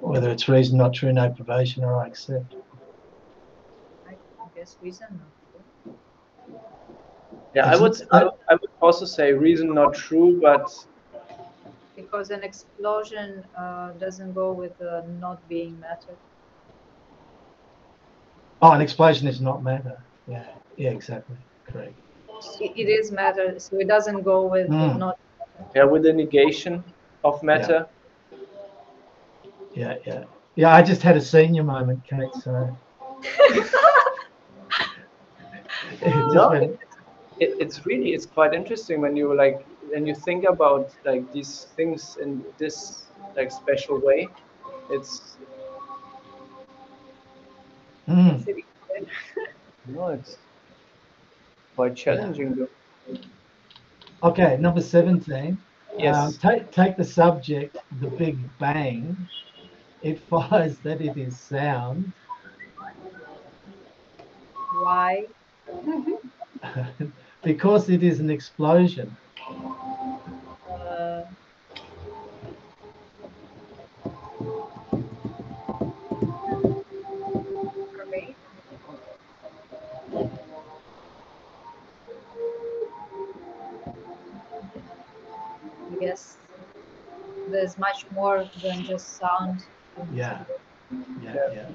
Whether it's reason not true, no pervasion, or I accept. I guess reason not. true. Yeah, I would I, I would also say reason not true, but Because an explosion uh, doesn't go with uh, not being matter. Oh, an explosion is not matter. Yeah, yeah, exactly. Correct. It, it is matter, so it doesn't go with Mm. not. yeah, with the negation of matter. Yeah, yeah. Yeah, I just had a senior moment, Kate, so. It No, it, it's really it's quite interesting when you like when you think about like these things in this like special way. It's Mm. no, it's quite challenging though. Okay, number 17. Yes. Um, take, take the subject, the Big Bang. It follows that it is sound Why? because it is an explosion. Uh? I guess there's much more than just sound. Yeah. Yeah, yeah.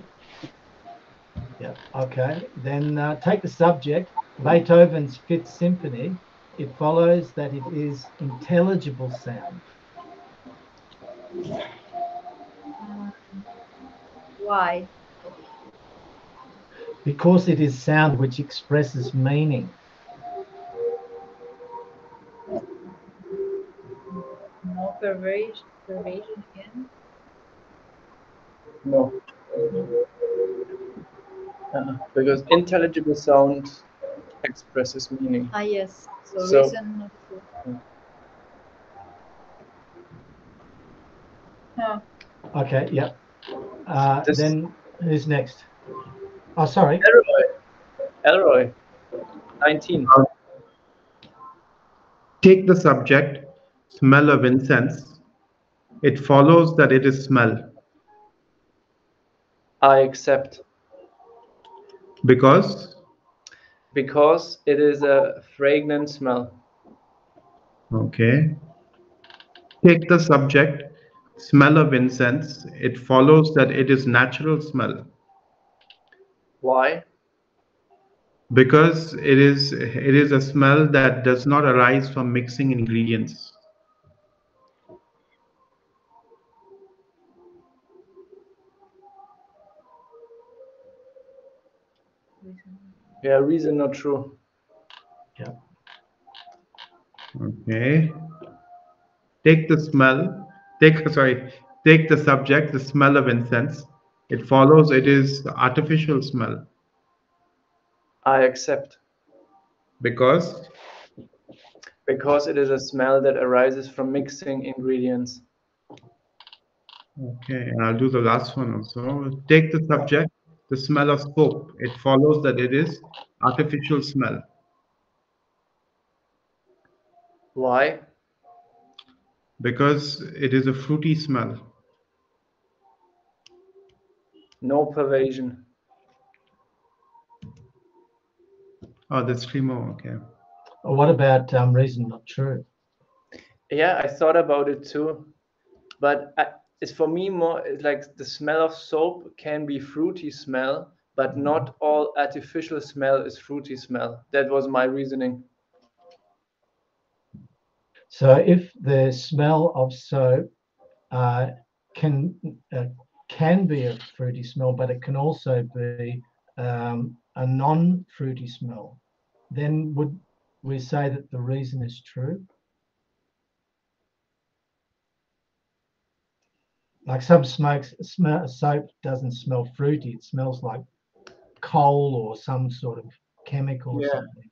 Yeah, okay. Then uh, take the subject, Beethoven's Fifth Symphony. It follows that it is intelligible sound. Why? because it is sound which expresses meaning. No pervasion, pervasion again? No. Uh, because intelligible sound expresses meaning. Ah, yes. So, So- reason not to. Huh. Okay, yep. Uh, This- then who's next? Oh, sorry. Elroy. Elroy. 19. Take the subject, smell of incense. It follows that it is smell I accept. because Because it is a fragrant smell. okay. Take the subject, smell of incense. It follows that it is natural smell Why? because it is it is a smell that does not arise from mixing ingredients. Reason. Yeah, reason not true. Yeah. Okay. Take the smell, take, sorry, take the subject, the smell of incense. It follows it is artificial smell I accept. because, Because it is a smell that arises from mixing ingredients. okay, and I'll do the last one also. Take the subject, the smell of soap. It follows that it is artificial smell Why? because it is a fruity smell. No pervasion. Oh, that's three more. Okay. Or what about um, reason not true? Yeah, I thought about it too. But I, it's for me more like the smell of soap can be fruity smell, but not all artificial smell is fruity smell. That was my reasoning. So if the smell of soap uh, can uh, can be a fruity smell, but it can also be um, a non-fruity smell, then would we say that the reason is true? Like some smokes, smell, soap doesn't smell fruity; it smells like coal or some sort of chemical or Yeah. something.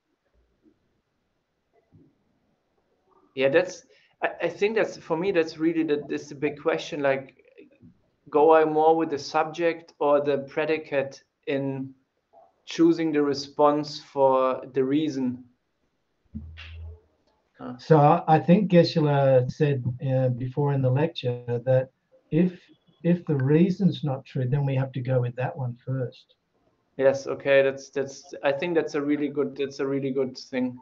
Yeah, that's I, I think that's for me. That's really the this the big question. Like, go I more with the subject or the predicate in choosing the response for the reason? So I- I think Geshe-la said uh, before in the lecture that if if the reason's not true, then we have to go with that one first. Yes. Okay. That's that's. I think that's a really good. That's a really good thing,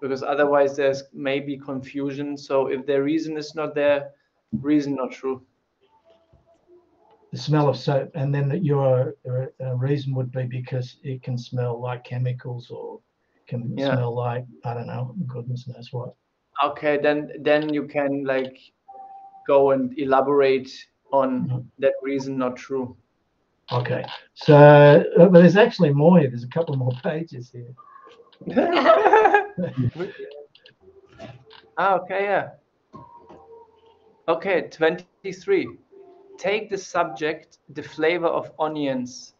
because otherwise there's maybe confusion. So if the reason is not there, reason not true. The smell of soap, and then that your uh, reason would be because it can smell like chemicals or can Yeah. smell like I don't know, goodness knows what. Okay. Then then you can like go and elaborate on Mhm. that reason not true. Okay, so uh, but there's actually more here. There's a couple more pages here. ah, okay, yeah. Okay, 23. Take the subject, the flavor of onions.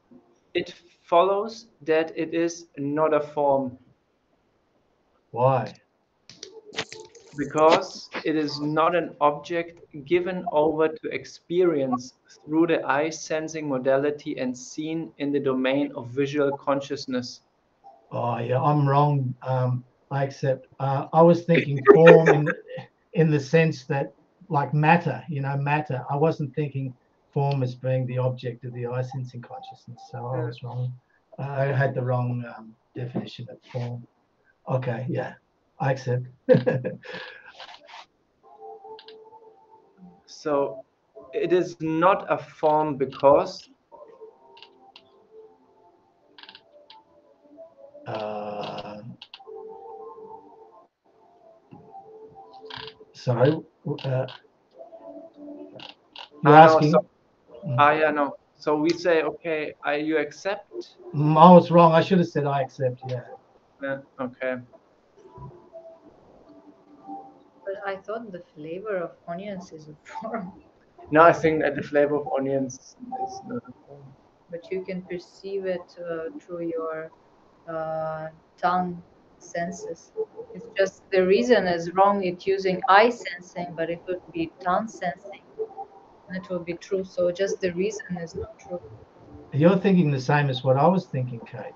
It follows that it is not a form Why? Because it is not an object given over to experience through the eye sensing modality and seen in the domain of visual consciousness. Oh yeah, I'm wrong. Um, I accept. Uh, I was thinking form in the, in the sense that like matter, you know, matter. I wasn't thinking form as being the object of the eye sensing consciousness. So I was wrong. I had the wrong um, definition of form. Okay, yeah, I accept. So it is not a form because uh, sorry, uh, you're no, asking. so- ah yeah no. So we say okay, I you accept? Mm, I was wrong. I should have said I accept. Yeah. Yeah, okay. I thought the flavor of onions is a form, No, I think that the flavor of onions is not a form. but you can perceive it uh, through your uh, tongue senses. It's just the reason is wrong. It's using eye sensing, but it would be tongue sensing, and it would be true. So just the reason is not true. You're thinking the same as what I was thinking, Kate.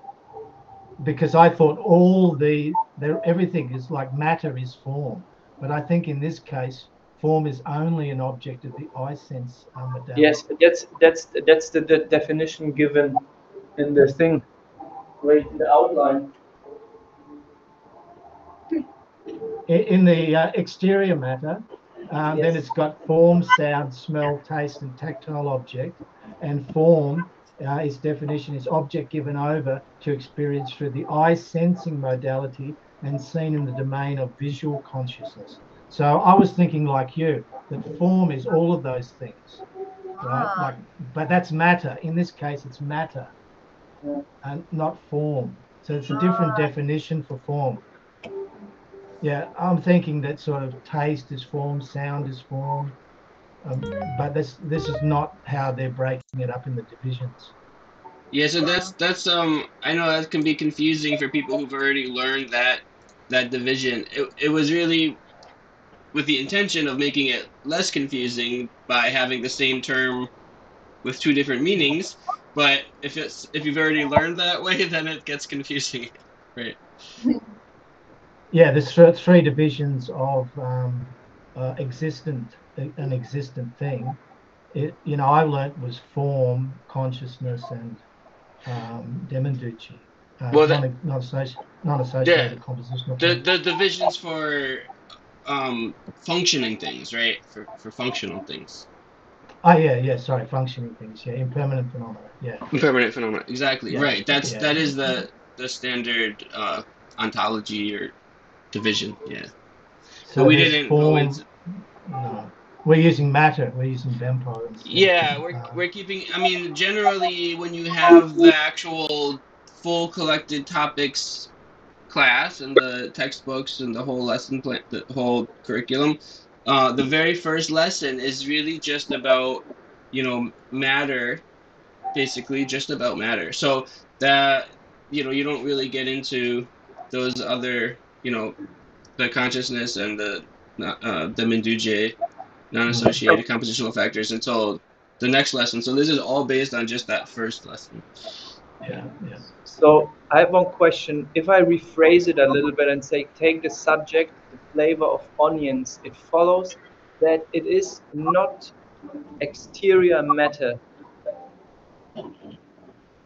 Because I thought all the, the everything is like matter is form, but I think in this case, form is only an object of the eye sense um, modality. Yes, that's that's that's the, the definition given in the thing. Wait, in the outline. I- In the uh, exterior matter, um, then it's got form, sound, smell, taste, and tactile object. And form, uh, its definition is object given over to experience through the eye sensing modality and seen in the domain of visual consciousness. So I was thinking like you, that form is all of those things, right? Ah. Like, but that's matter. In this case, it's matter, and not form. So it's a different Ah. definition for form. Yeah, I'm thinking that sort of taste is form, sound is form, um, but this this is not how they're breaking it up in the divisions. Yeah, so that's that's um I know that can be confusing for people who've already learned that that division. It it was really with the intention of making it less confusing by having the same term with two different meanings. But if it's if you've already learned that way, then it gets confusing. Right. Yeah, there's th- three divisions of um, uh, existent, an existent thing. It, you know, I learnt was form, consciousness, and um. Uh, Well, that- non, non-associ- non-associated compositional. The the divisions for um functioning things, right? For for functional things. Oh yeah, yeah. Sorry, functioning things. Yeah, impermanent phenomena. Yeah. Impermanent phenomena. Exactly. Yeah. Right. That's Yeah. that is the the standard uh ontology or division. Yeah. So but we didn't form, go into. No. We're using matter. We're using Bempo. Yeah, we're, Uh, we're keeping. I mean, generally, when you have the actual full collected topics class and the textbooks and the whole lesson plan, the whole curriculum, uh, the very first lesson is really just about, you know, matter, basically just about matter. So that, you know, you don't really get into those other, you know, the consciousness and the uh, the Menduje non-associated compositional factors until the next lesson. So this is all based on just that first lesson. Yeah, yeah. So I have one question. If I rephrase it a little bit and say, take the subject, the flavor of onions, it follows that it is not exterior matter.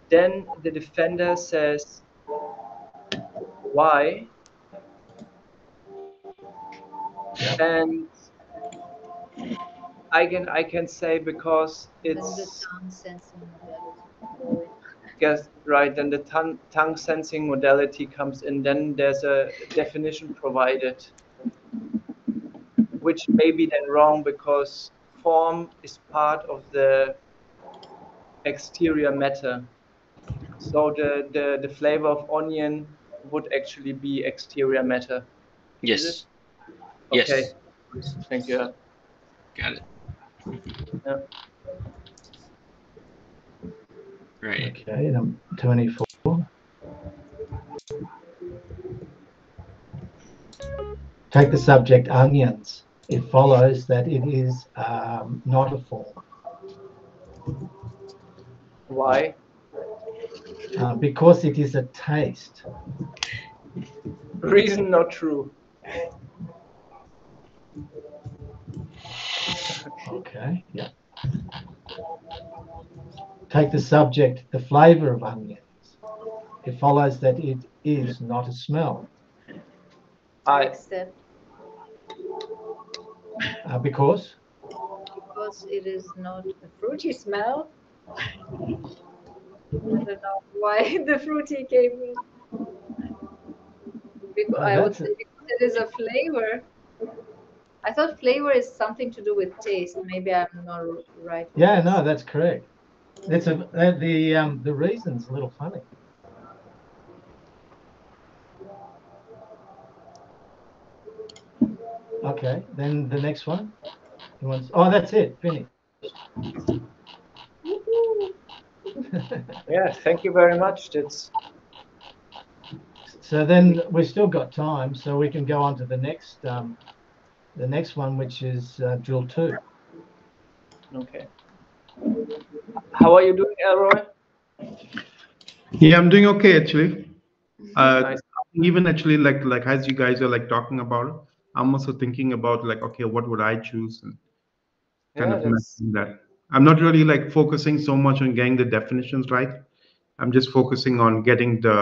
Then the defender says, why? And I can I can say because Then the it's sensing modality. Guess right then the tongue tongue sensing modality comes in then there's a definition provided which may be then wrong because form is part of the exterior matter so the the, the flavor of onion would actually be exterior matter Yes. it? Yes. okay thank you Got it. Yeah. Right. Okay, number 24. Take the subject onions. It follows that it is um, not a form why uh, because it is a taste. reason not true Okay, yeah. Take the subject, the flavor of onions. It follows that it is not a smell I i accept uh, because because it is not a fruity smell. I don't know why the fruity came in. Because Oh, I would say because it is a flavor. I thought flavor is something to do with taste. Maybe I'm not right. yeah, this. no, that's correct. That's a uh, the um, the reason's a little funny. Okay, then the next one. Who wants- Oh, that's it. Finished. yeah thank you very much that's so then we've still got time, so we can go on to the next um, the next one, which is uh, drill two. okay how are you doing elroy Yeah, I'm doing okay actually. Uh, Nice. Even actually, like like as you guys are like talking about it, I'm also thinking about like, okay, what would I choose and kind Yeah, of that's- matching that. I'm not really like focusing so much on getting the definitions right. I'm just focusing on getting the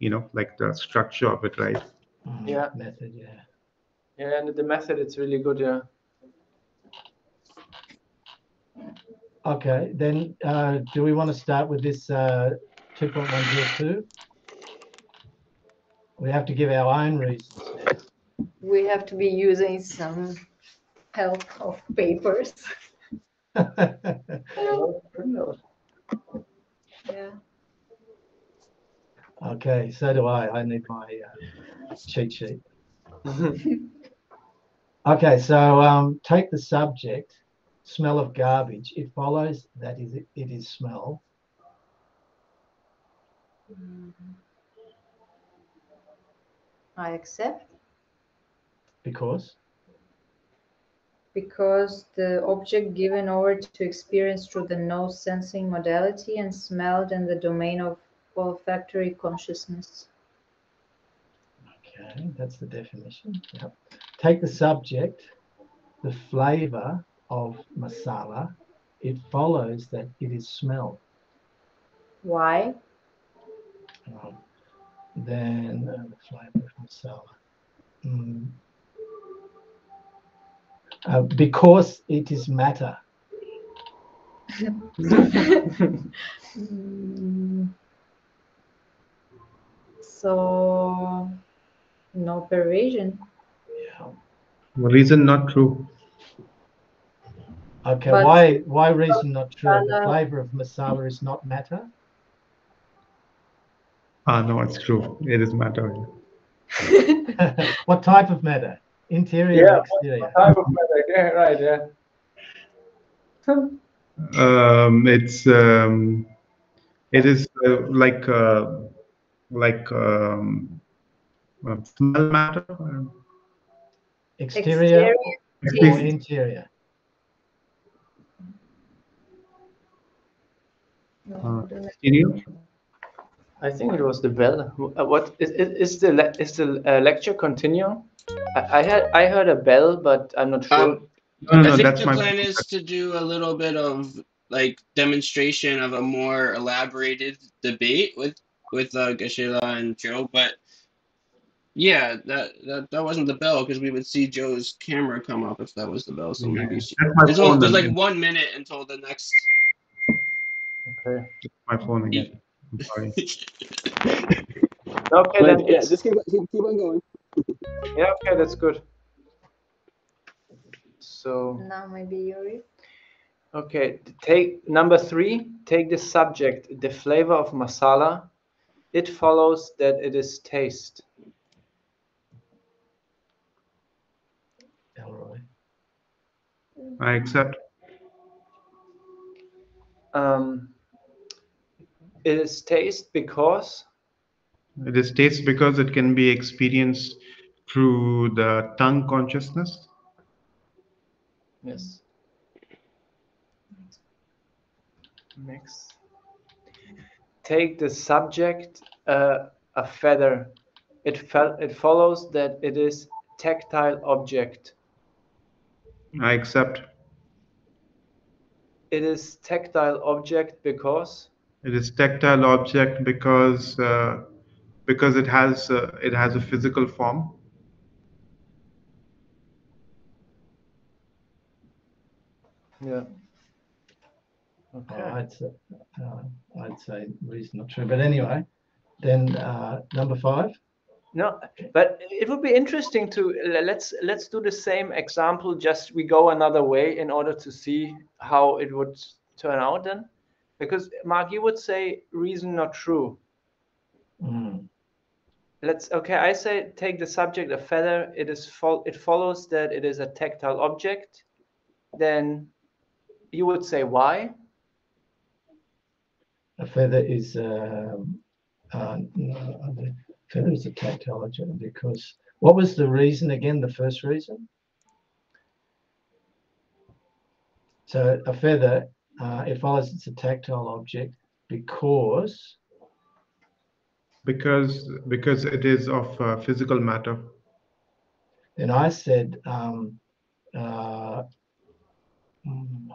you know like the structure of it right. Mm, Yeah. Method, yeah. Yeah, and the method it's really good. Yeah. Okay, then uh, do we want to start with this uh, 2.1 drill 2? We have to give our own reasons. We have to be using some help of papers. now. Yeah. okay, so do I. I need my uh, cheat sheet. Okay, so um, take the subject, smell of garbage. It follows that is it is smell. I accept because because the object given over to experience through the nose sensing modality and smelled in the domain of olfactory consciousness. okay, that's the definition. Yep. Take the subject, the flavor of masala. It follows that it is smell. Why? Um, then uh, the flavor of masala. Mm. Uh, because it is matter. Mm. So, no pervasion. Yeah. Reason not true. Okay, But- why why reason not true? The flavor of masala is not matter. Ah, no, it's true. It is matter. what type of matter? Interior Yeah, or exterior? Type of method. Yeah, right. Yeah. Um, it's um, it is uh, like uh, like um, uh, smell matter. Exterior, Exterior, or interior? Uh, Exterior? I think it was the bell. Uh, What is, is, is the is the uh, lecture continue? I, I had I heard a bell, but I'm not sure. Um, No, no, I think that's the my. plan is to do a little bit of like demonstration of a more elaborated debate with with uh, Geshe-la and Joe, but yeah, that that, that wasn't the bell because we would see Joe's camera come up if that was the bell. So maybe she, That's my there's, phone. only, there's like again. one minute until the next. Okay. My phone again. I'm sorry. Okay, But then yeah, it's, just keep, keep, keep on going. yeah. Okay, that's good. So Now maybe Yuri. okay, take number three. Take the subject, the flavor of masala. It follows that it is taste. Elroy. I accept. Um, it is taste because It is taste because it can be experienced through the tongue consciousness. yes. Next. Take the subject, uh, a feather. It fel- it follows that it is tactile object. I accept. It is tactile object because It is tactile object because uh, because it has uh, it has a physical form. yeah. Oh, Okay. I'd say, uh, I'd say reason not true. But anyway, then uh, number five. No, but it would be interesting to let's let's do the same example. Just we go another way in order to see how it would turn out then, because Mark, you would say reason not true. Mm. Let's okay. I say take the subject a feather. It is fol- it follows that it is a tactile object. Then you would say why? A feather is um, the feather is a tactile object because what was the reason again? The first reason. So a feather, uh, it follows it's a tactile object because because because it is of uh, physical matter. And I said um, uh, mm,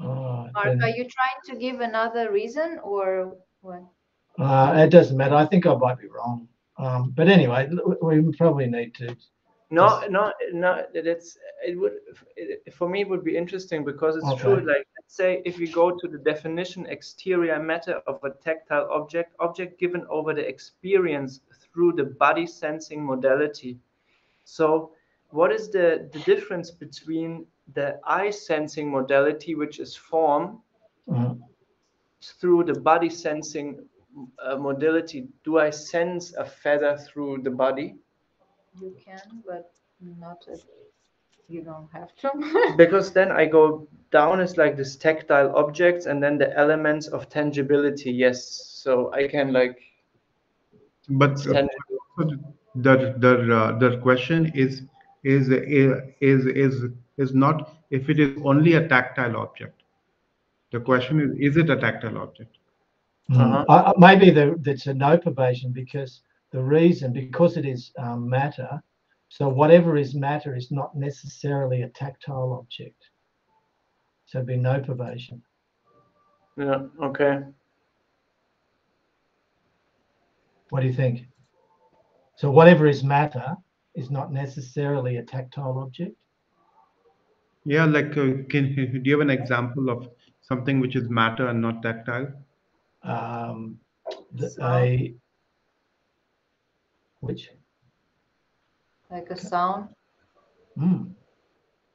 uh, Mark, then- are you trying to give another reason or what? Uh, it doesn't matter. I think I might be wrong. Um, but anyway, we probably need to. No, Just- no, no. That's it. Would it, for me it would be interesting because it's true. Like let's say if we go to the definition, exterior matter of a tactile object, object given over the experience through the body sensing modality. So, what is the the difference between the eye sensing modality, which is form, Uh, through the body sensing uh, modality? Do I sense a feather through the body? You can, but not if you don't have to. because then I go down as like this tactile objects and then the elements of tangibility. Yes, so I can like But uh, tangible. the the uh, the question is is is is is not if it is only a tactile object. The question is is it a tactile object? Uh-huh. I- I- maybe the, that's a no pervasion because the reason, because it is um, matter, so whatever is matter is not necessarily a tactile object. So it'd be no pervasion. Yeah. Okay. What do you think? So whatever is matter is not necessarily a tactile object. Yeah, like uh, can do you have an example of something which is matter and not tactile? Um, the, So- a which like a sound. hmm,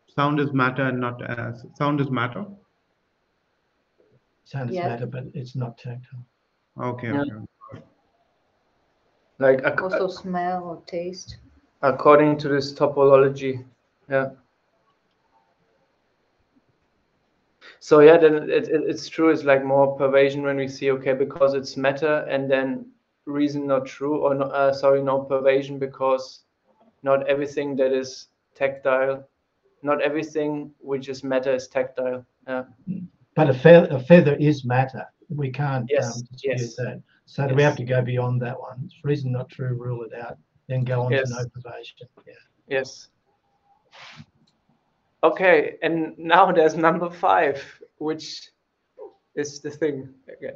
Sound is matter and not uh, sound is matter. sounds Yes. matter, but it's not tactile. Okay, Yeah. okay. Like ac- Also smell or taste. according to this topology. Yeah. So yeah, then it, it, it's true. It's like more pervasion when we see okay because it's matter, and then reason not true, or no, uh, sorry, no pervasion because not everything that is tactile, not everything which is matter is tactile. Yeah. But a, fe- a feather is matter. We can't Yes, um, dispute yes. that. So we have to go beyond that one. It's reason not true, rule it out, then go on Yes. to no pervasion. Yeah. Yes. Okay, and now there's number five, which is the thing again.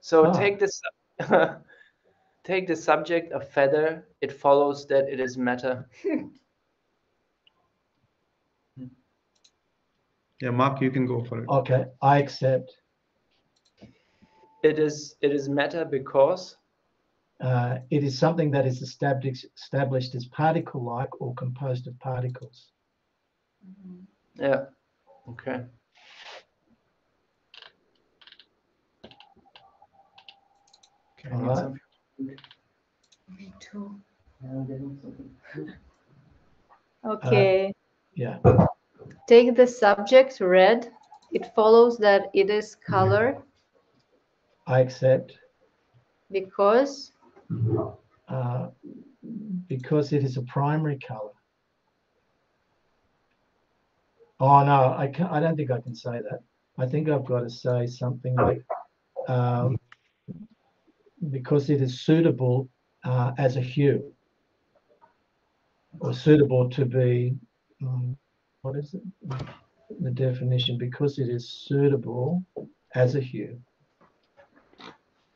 So Ah. take this, take the subject of feather. It follows that it is matter. Yeah, Mark, you can go for it. Okay, I accept. It is it is matter because Uh, it is something that is established established as particle-like or composed of particles. Yeah. Okay. Okay, I right. Me too. yeah, I'm getting something. Okay. Yeah. Take the subject red. It follows that it is color I accept because uh, because it is a primary color. Oh no, I can I don't think I can say that. I think I've got to say something like um, because it is suitable uh, as a hue or suitable to be um, what is it? The definition because it is suitable as a hue.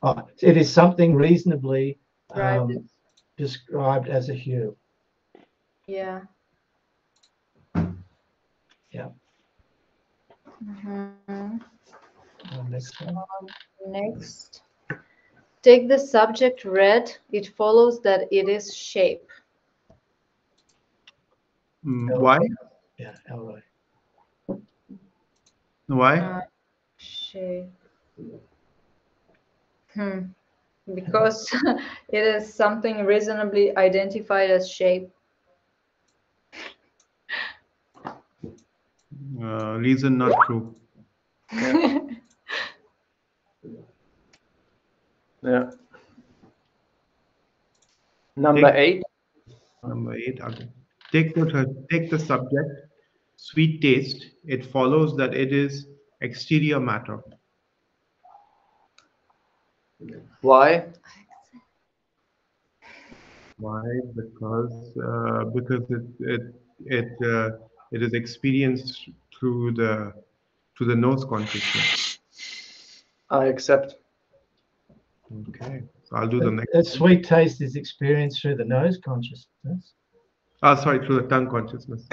Oh, it is something reasonably um, described as a hue. yeah. Yeah. Mhm. Uh, next one. Next. Take the subject red. It follows that it is shape. Mm, why? Yeah, all right. Why? Uh, shape. Hmm. Because it is something reasonably identified as shape. Uh, reason not true. Yeah. Number Take- eight. Number eight. Okay. Take the take the subject, sweet taste. It follows that it is exterior matter. Why? Why? Because uh, because it it it uh, it is experienced through the through the nose consciousness. I accept. Okay. So I'll do the next. A sweet taste is experienced through the nose consciousness. Ah, sorry, through the tongue consciousness.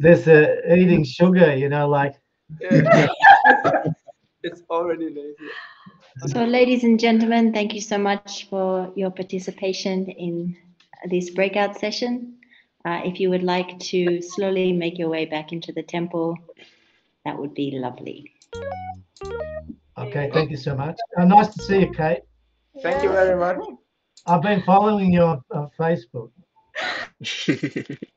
There's a eating sugar, you know, like it's already lazy. So, ladies and gentlemen, thank you so much for your participation in this breakout session. Uh, if you would like to slowly make your way back into the temple, that would be lovely. okay, thank you so much. Uh, nice to see you, Kate. Thank you very much. I've been following you on, on Facebook.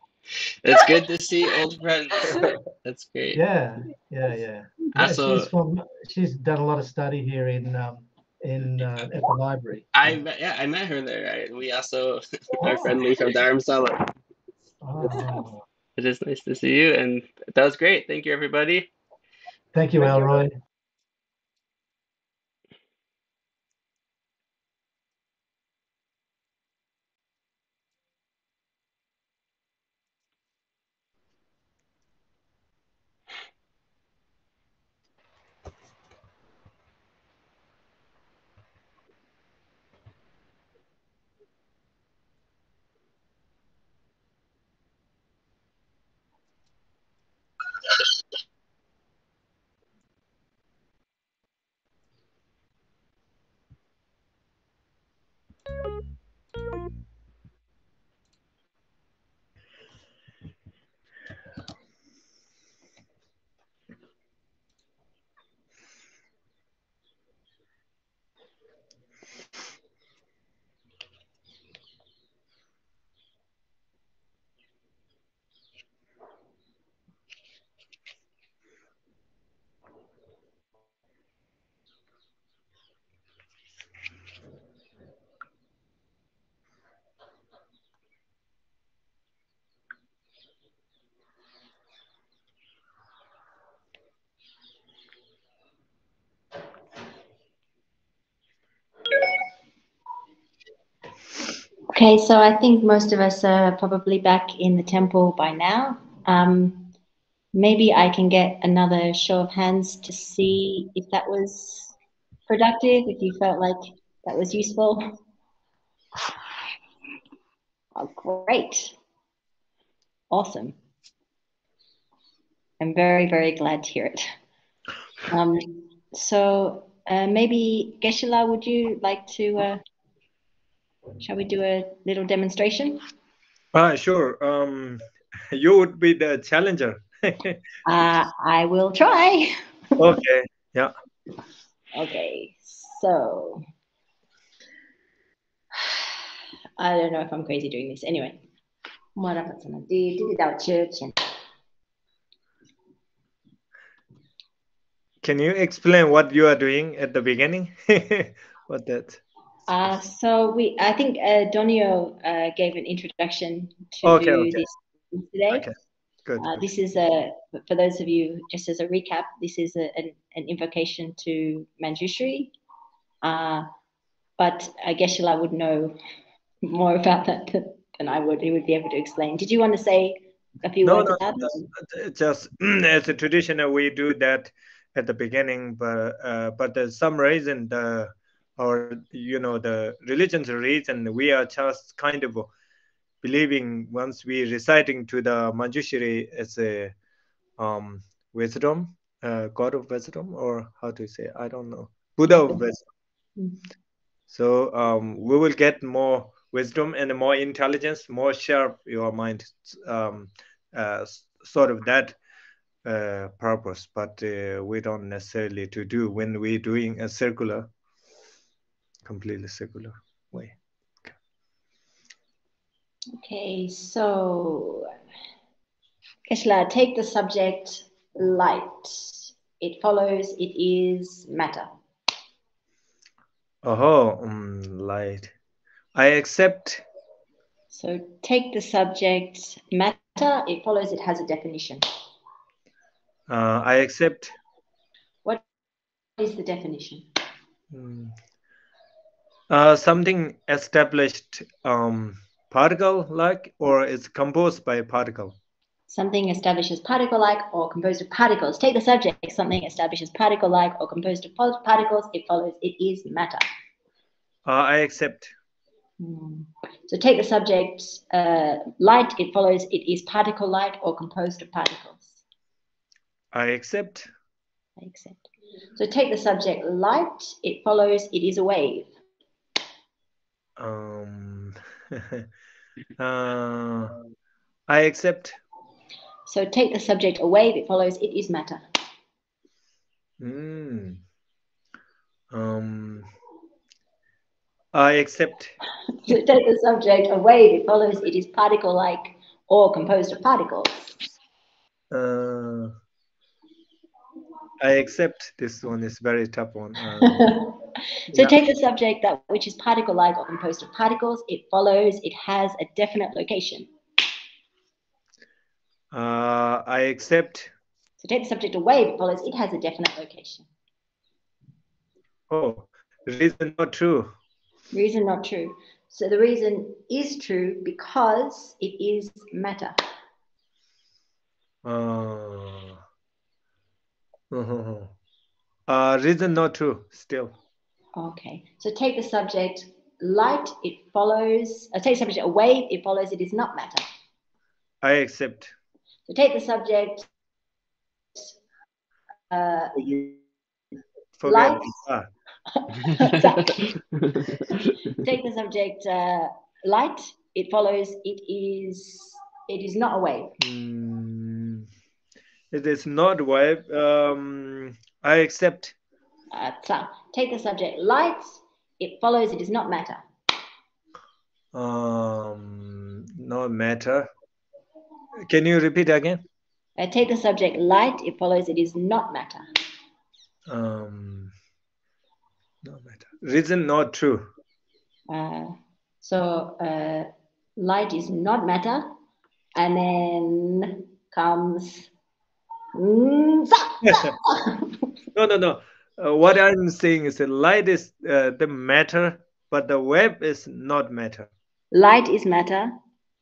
it's good to see old friends. That's great. Yeah, yeah, yeah. yeah Also- she's from. She's done a lot of study here in um, in uh, at the library. I met, yeah, I met her there. Right? We also are friendly from Dharamsala. Oh, It is nice to see you, and that was great. Thank you, everybody. thank you, Thank you. Elroy. Okay, so I think most of us are probably back in the temple by now. Um, maybe I can get another show of hands to see if that was productive, if you felt like that was useful. Oh, great. Awesome. I'm very, very glad to hear it. Um, so uh, maybe Geshe-la, would you like to, uh, shall we do a little demonstration? Ah, sure. Um, you would be the challenger. Uh, I will try. okay. Yeah. Okay, so I don't know if I'm crazy doing this. Anyway, what happened? Đi đi đạo chưa chuyển. Can you explain what you are doing at the beginning? what that? Uh, so we, I think uh, Donio uh, gave an introduction to Okay, okay. this today. Okay. Good. Uh, this is a, for those of you, just as a recap, this is a, an, an invocation to Manjushri. Uh, but I guess Geshe-la would know more about that than, I would. He would be able to explain. Did you want to say a few no, words no, about no, no, just as a tradition, uh, we do that at the beginning, but uh, but there's some reason the or you know the religion's reason we are just kind of believing once we reciting to the Manjushri as a um, wisdom, uh, God of wisdom, or how to say, I don't know, Buddha of wisdom. Mm. So um, we will get more wisdom and more intelligence, more sharp your mind, um, uh, sort of that uh, purpose. But uh, we don't necessarily to do when we're doing a circular, completely secular way. Okay, so Geshe-la, take the subject light. It follows, it is matter. Oh, um, light. I accept. So take the subject matter, it follows, it has a definition. Uh, I accept. What is the definition? mm, Uh, something established um, particle like or is composed by a particle. Something establishes particle-like or composed of particles. Take the subject, something establishes particle-like or composed of particles, it follows, it is matter. Uh, I accept. Hmm. So take the subject uh, light, it follows, it is particle-like or composed of particles. I accept. I accept. So take the subject light, it follows, it is a wave. Um, uh, I accept. So take the subject away. wave, it follows, it is matter. Mm. Um, I accept. So take the subject away. wave, it follows, it is particle-like or composed of particles. Uh, I accept. This one is very tough one. Uh, so Yeah. take the subject that which is particle-like or composed of particles, it follows, it has a definite location. uh, I accept. So take the subject a wave, it follows, it has a definite location. Oh, reason not true. Reason not true. So the reason is true because it is matter. Uh, uh, reason not true. Still. Okay. So take the subject light, it follows, uh, take the subject a wave, it follows, it is not matter. I accept. So take the subject uh, You forget. Light. Ah, take the subject uh, light, it follows, it is it is not a wave. mm, it is not wave. Um, I accept. Uh, so take the subject light, it follows, it is not matter. Um, no matter. Can you repeat again? Uh, take the subject light, it follows, it is not matter. Um, no matter. Reason not true. Uh, so uh, light is not matter, and then comes. no, no, no. Uh, what I'm saying is that light is uh, the matter, but the web is not matter. Light is matter,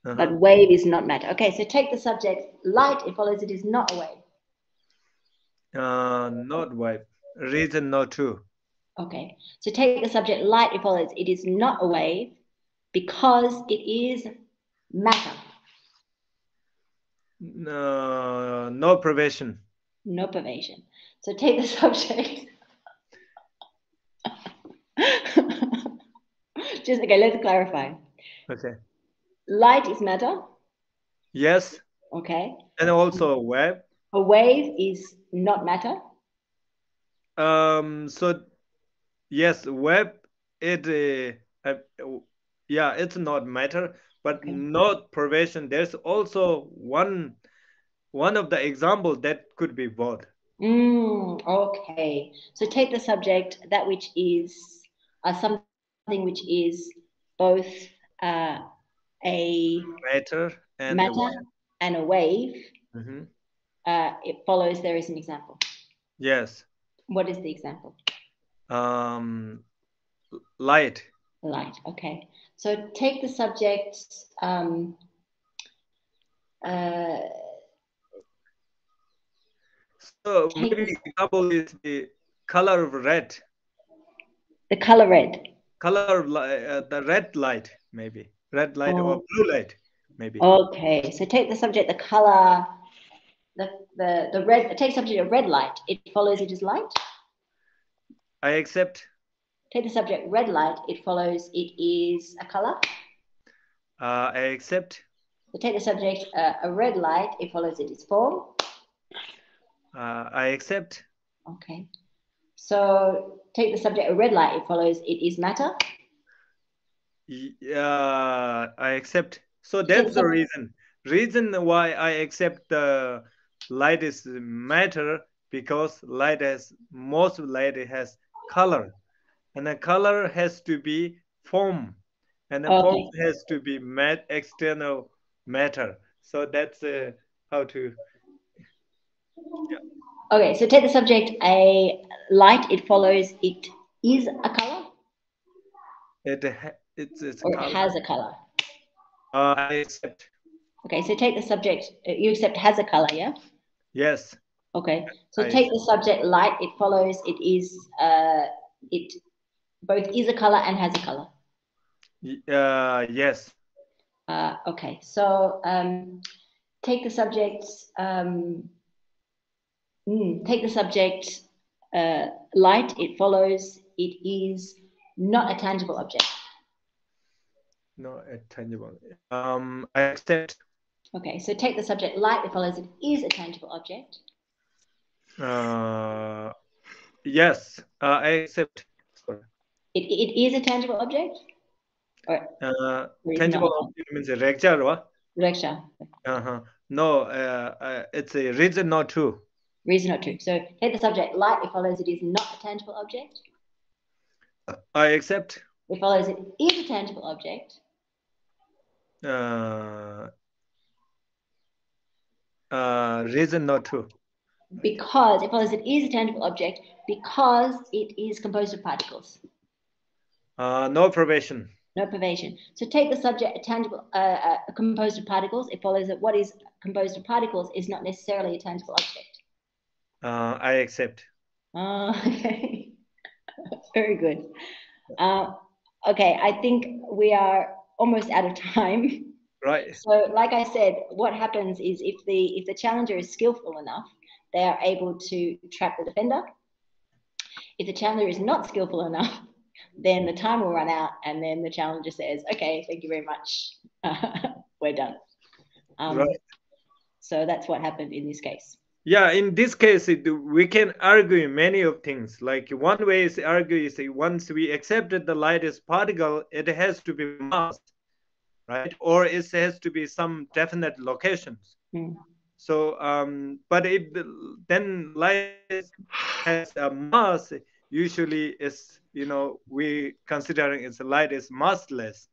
Uh-huh. but wave is not matter. Okay, so take the subject light, it follows it is not a wave. Uh, not wave. Reason not true. Okay, so take the subject light, it follows it is not a wave because it is matter. No, no pervasion. No pervasion. So take the subject. Just okay, let's clarify. Okay. Light is matter, Yes, okay. and also a wave. A wave is not matter. Um. So, yes, web. It. Uh, uh, yeah, it's not matter, but Okay. not pervasion. There's also one. One of the example that could be both. Mm, okay. So take the subject, that which is uh, something which is both uh, a Matter and matter and a wave. hmm Uh, it follows there is an example. Yes. What is the example? Um. Light. Light. Okay. So take the subject. Um, uh, So maybe example is the color of red. the color red. Color of uh, the red light maybe red light or Oh. blue light maybe. Okay. So take the subject, the color, the the the red. Take subject of red light. It follows it as light. I accept. Take the subject red light. It follows it is a color. Uh, I accept. So take the subject uh, a red light. It follows it is form. Uh, I accept. Okay. So take the subject a red light. It follows it is matter. Yeah, I accept. So that's the so- reason. Reason why I accept the light is matter because light has most light has color, and the color has to be form, and the form has to be mat external matter. So that's uh, how to. Okay. So take the subject a light. It follows it is a color It it's it's or it color. has a color. Uh, I accept. Okay. So take the subject. uh, You accept has a color. Yeah. Yes. Okay. So I take the subject light. It follows it is uh it both is a color and has a color. Uh, yes. Uh, okay, so um, take the subject. Um, mm, take the subject uh, light. It follows. It is not a tangible object. No, a tangible. Um, I accept. Okay, so take the subject light. It follows. It is a tangible object. Uh, yes, uh, I accept. It, it is a tangible object. Or Uh, or tangible not. object means a rector, what? Reksha. Uh-huh. No, uh, uh, it's a reason not true. Reason not true. So take the subject light. It follows. It is not a tangible object. I accept. It follows. It is a tangible object. Uh, uh, reason not true. because it follows it is a tangible object because it is composed of particles, Uh, no pervasion. no pervasion. So take the subject a tangible, uh, uh, composed of particles. It follows that what is composed of particles is not necessarily a tangible object. Uh, I accept. Uh, okay, very good. Uh, okay, I think we are almost out of time. Right. So, like I said, what happens is if the if the challenger is skillful enough, they are able to trap the defender. If the challenger is not skillful enough, then the time will run out, and then the challenger says, "Okay, thank you very much, we're done." Um, Right. So that's what happened in this case. Yeah, in this case, it, we can argue many of things. Like one way is argue is once we accepted the light is particle, it has to be mass, right? Or it has to be some definite locations. Hmm. So, um, but if then light has a mass, usually is you know we considering its light is massless.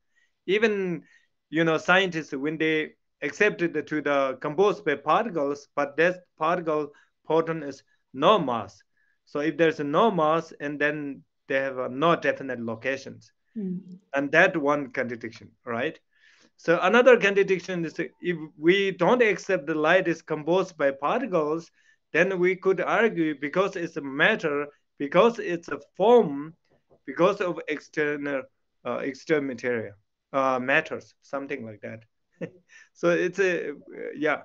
Even you know scientists when they accepted to the composed by particles, but that particle photon is no mass. So if there's no mass, and then they have uh, no definite locations. Mm. And that one contradiction, right? So another contradiction is if we don't accept the light is composed by particles, then we could argue because it's a matter, because it's a form, because of external uh, external material uh, matters, something like that. so it's a yeah.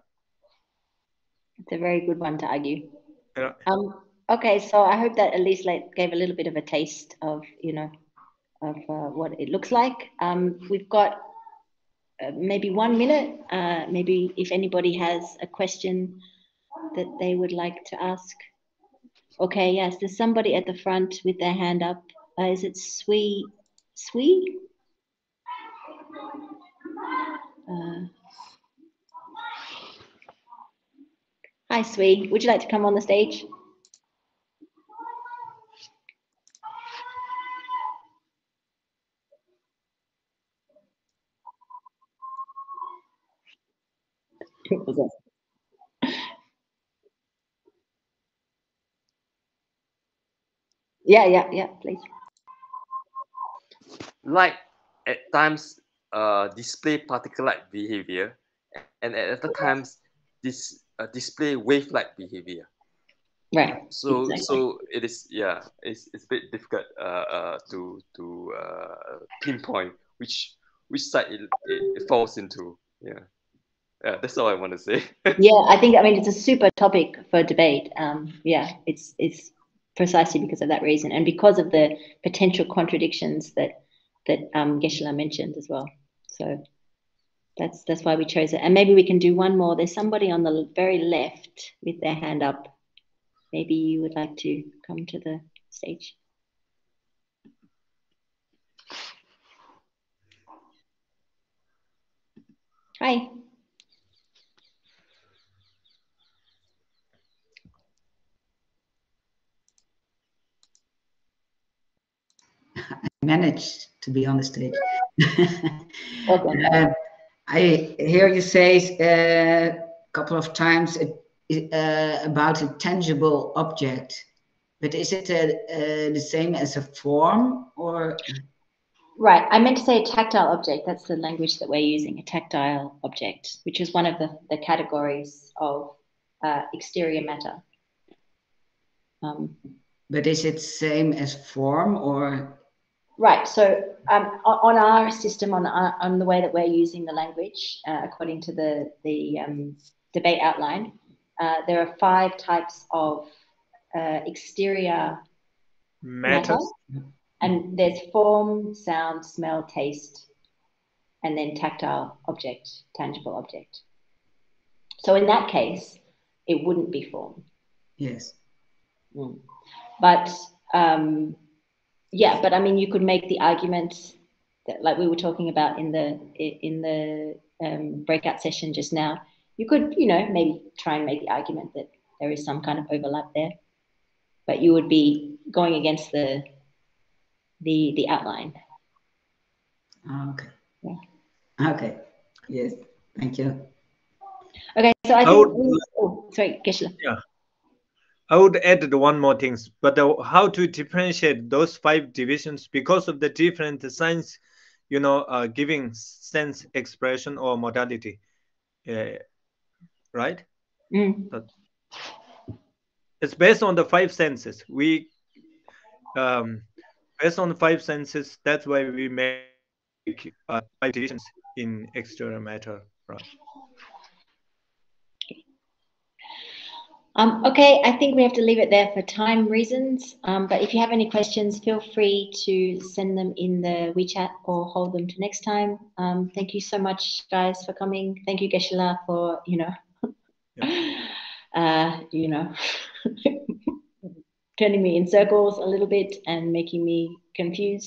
It's a very good one to argue. Yeah. Um, okay, so I hope that at least like gave a little bit of a taste of you know of uh, what it looks like. Um, we've got uh, maybe one minute. Uh, maybe if anybody has a question that they would like to ask. Okay, yes, there's somebody at the front with their hand up. Uh, is it Sui? Sui? Uh, hi, Sui. Would you like to come on the stage? Yeah, yeah, yeah, please. Light at times uh, display particle-like behavior, and at other times this uh, display wave-like behavior. Right. So exactly. so it is yeah it's, it's a bit difficult uh, uh, to to uh, pinpoint which which side it, it, it falls into yeah yeah that's all I want to say. yeah, I think I mean it's a super topic for debate. Um, yeah, it's it's precisely because of that reason and because of the potential contradictions that that um, Geshe-la mentioned as well. So that's that's why we chose it. And maybe we can do one more. There's somebody on the very left with their hand up. Maybe you would like to come to the stage. Hi. Managed to be on the stage. Okay. uh, I hear you say uh, a couple of times uh, about a tangible object, but is it uh, the same as a form or? Right, I meant to say a tactile object. That's the language that we're using, a tactile object, which is one of the, the categories of uh, exterior matter. Um, but is it same as form or Right. So um, on our system, on our, on the way that we're using the language, uh, according to the the um, debate outline, uh, there are five types of uh, exterior matter, and there's form, sound, smell, taste, and then tactile object, tangible object. So in that case, it wouldn't be form. Yes. Mm. But um, yeah, but I mean, you could make the argument that, like we were talking about in the in the um, breakout session just now, you could, you know, maybe try and make the argument that there is some kind of overlap there, but you would be going against the the the outline. Okay. Yeah. Okay. Yes. Thank you. Okay, so I I think. would- oh, sorry, Geshe-la. Yeah. I would add one more things, but how to differentiate those five divisions because of the different signs, you know, uh, giving sense expression or modality, uh, right? Mm. It's based on the five senses. We, um, based on the five senses, that's why we make uh, five divisions in external matter, right? Um, okay, I think we have to leave it there for time reasons. Um, but if you have any questions, feel free to send them in the WeChat or hold them to next time. Um, thank you so much, guys, for coming. Thank you, Geshe-la, for you know, uh, you know, turning me in circles a little bit and making me confused.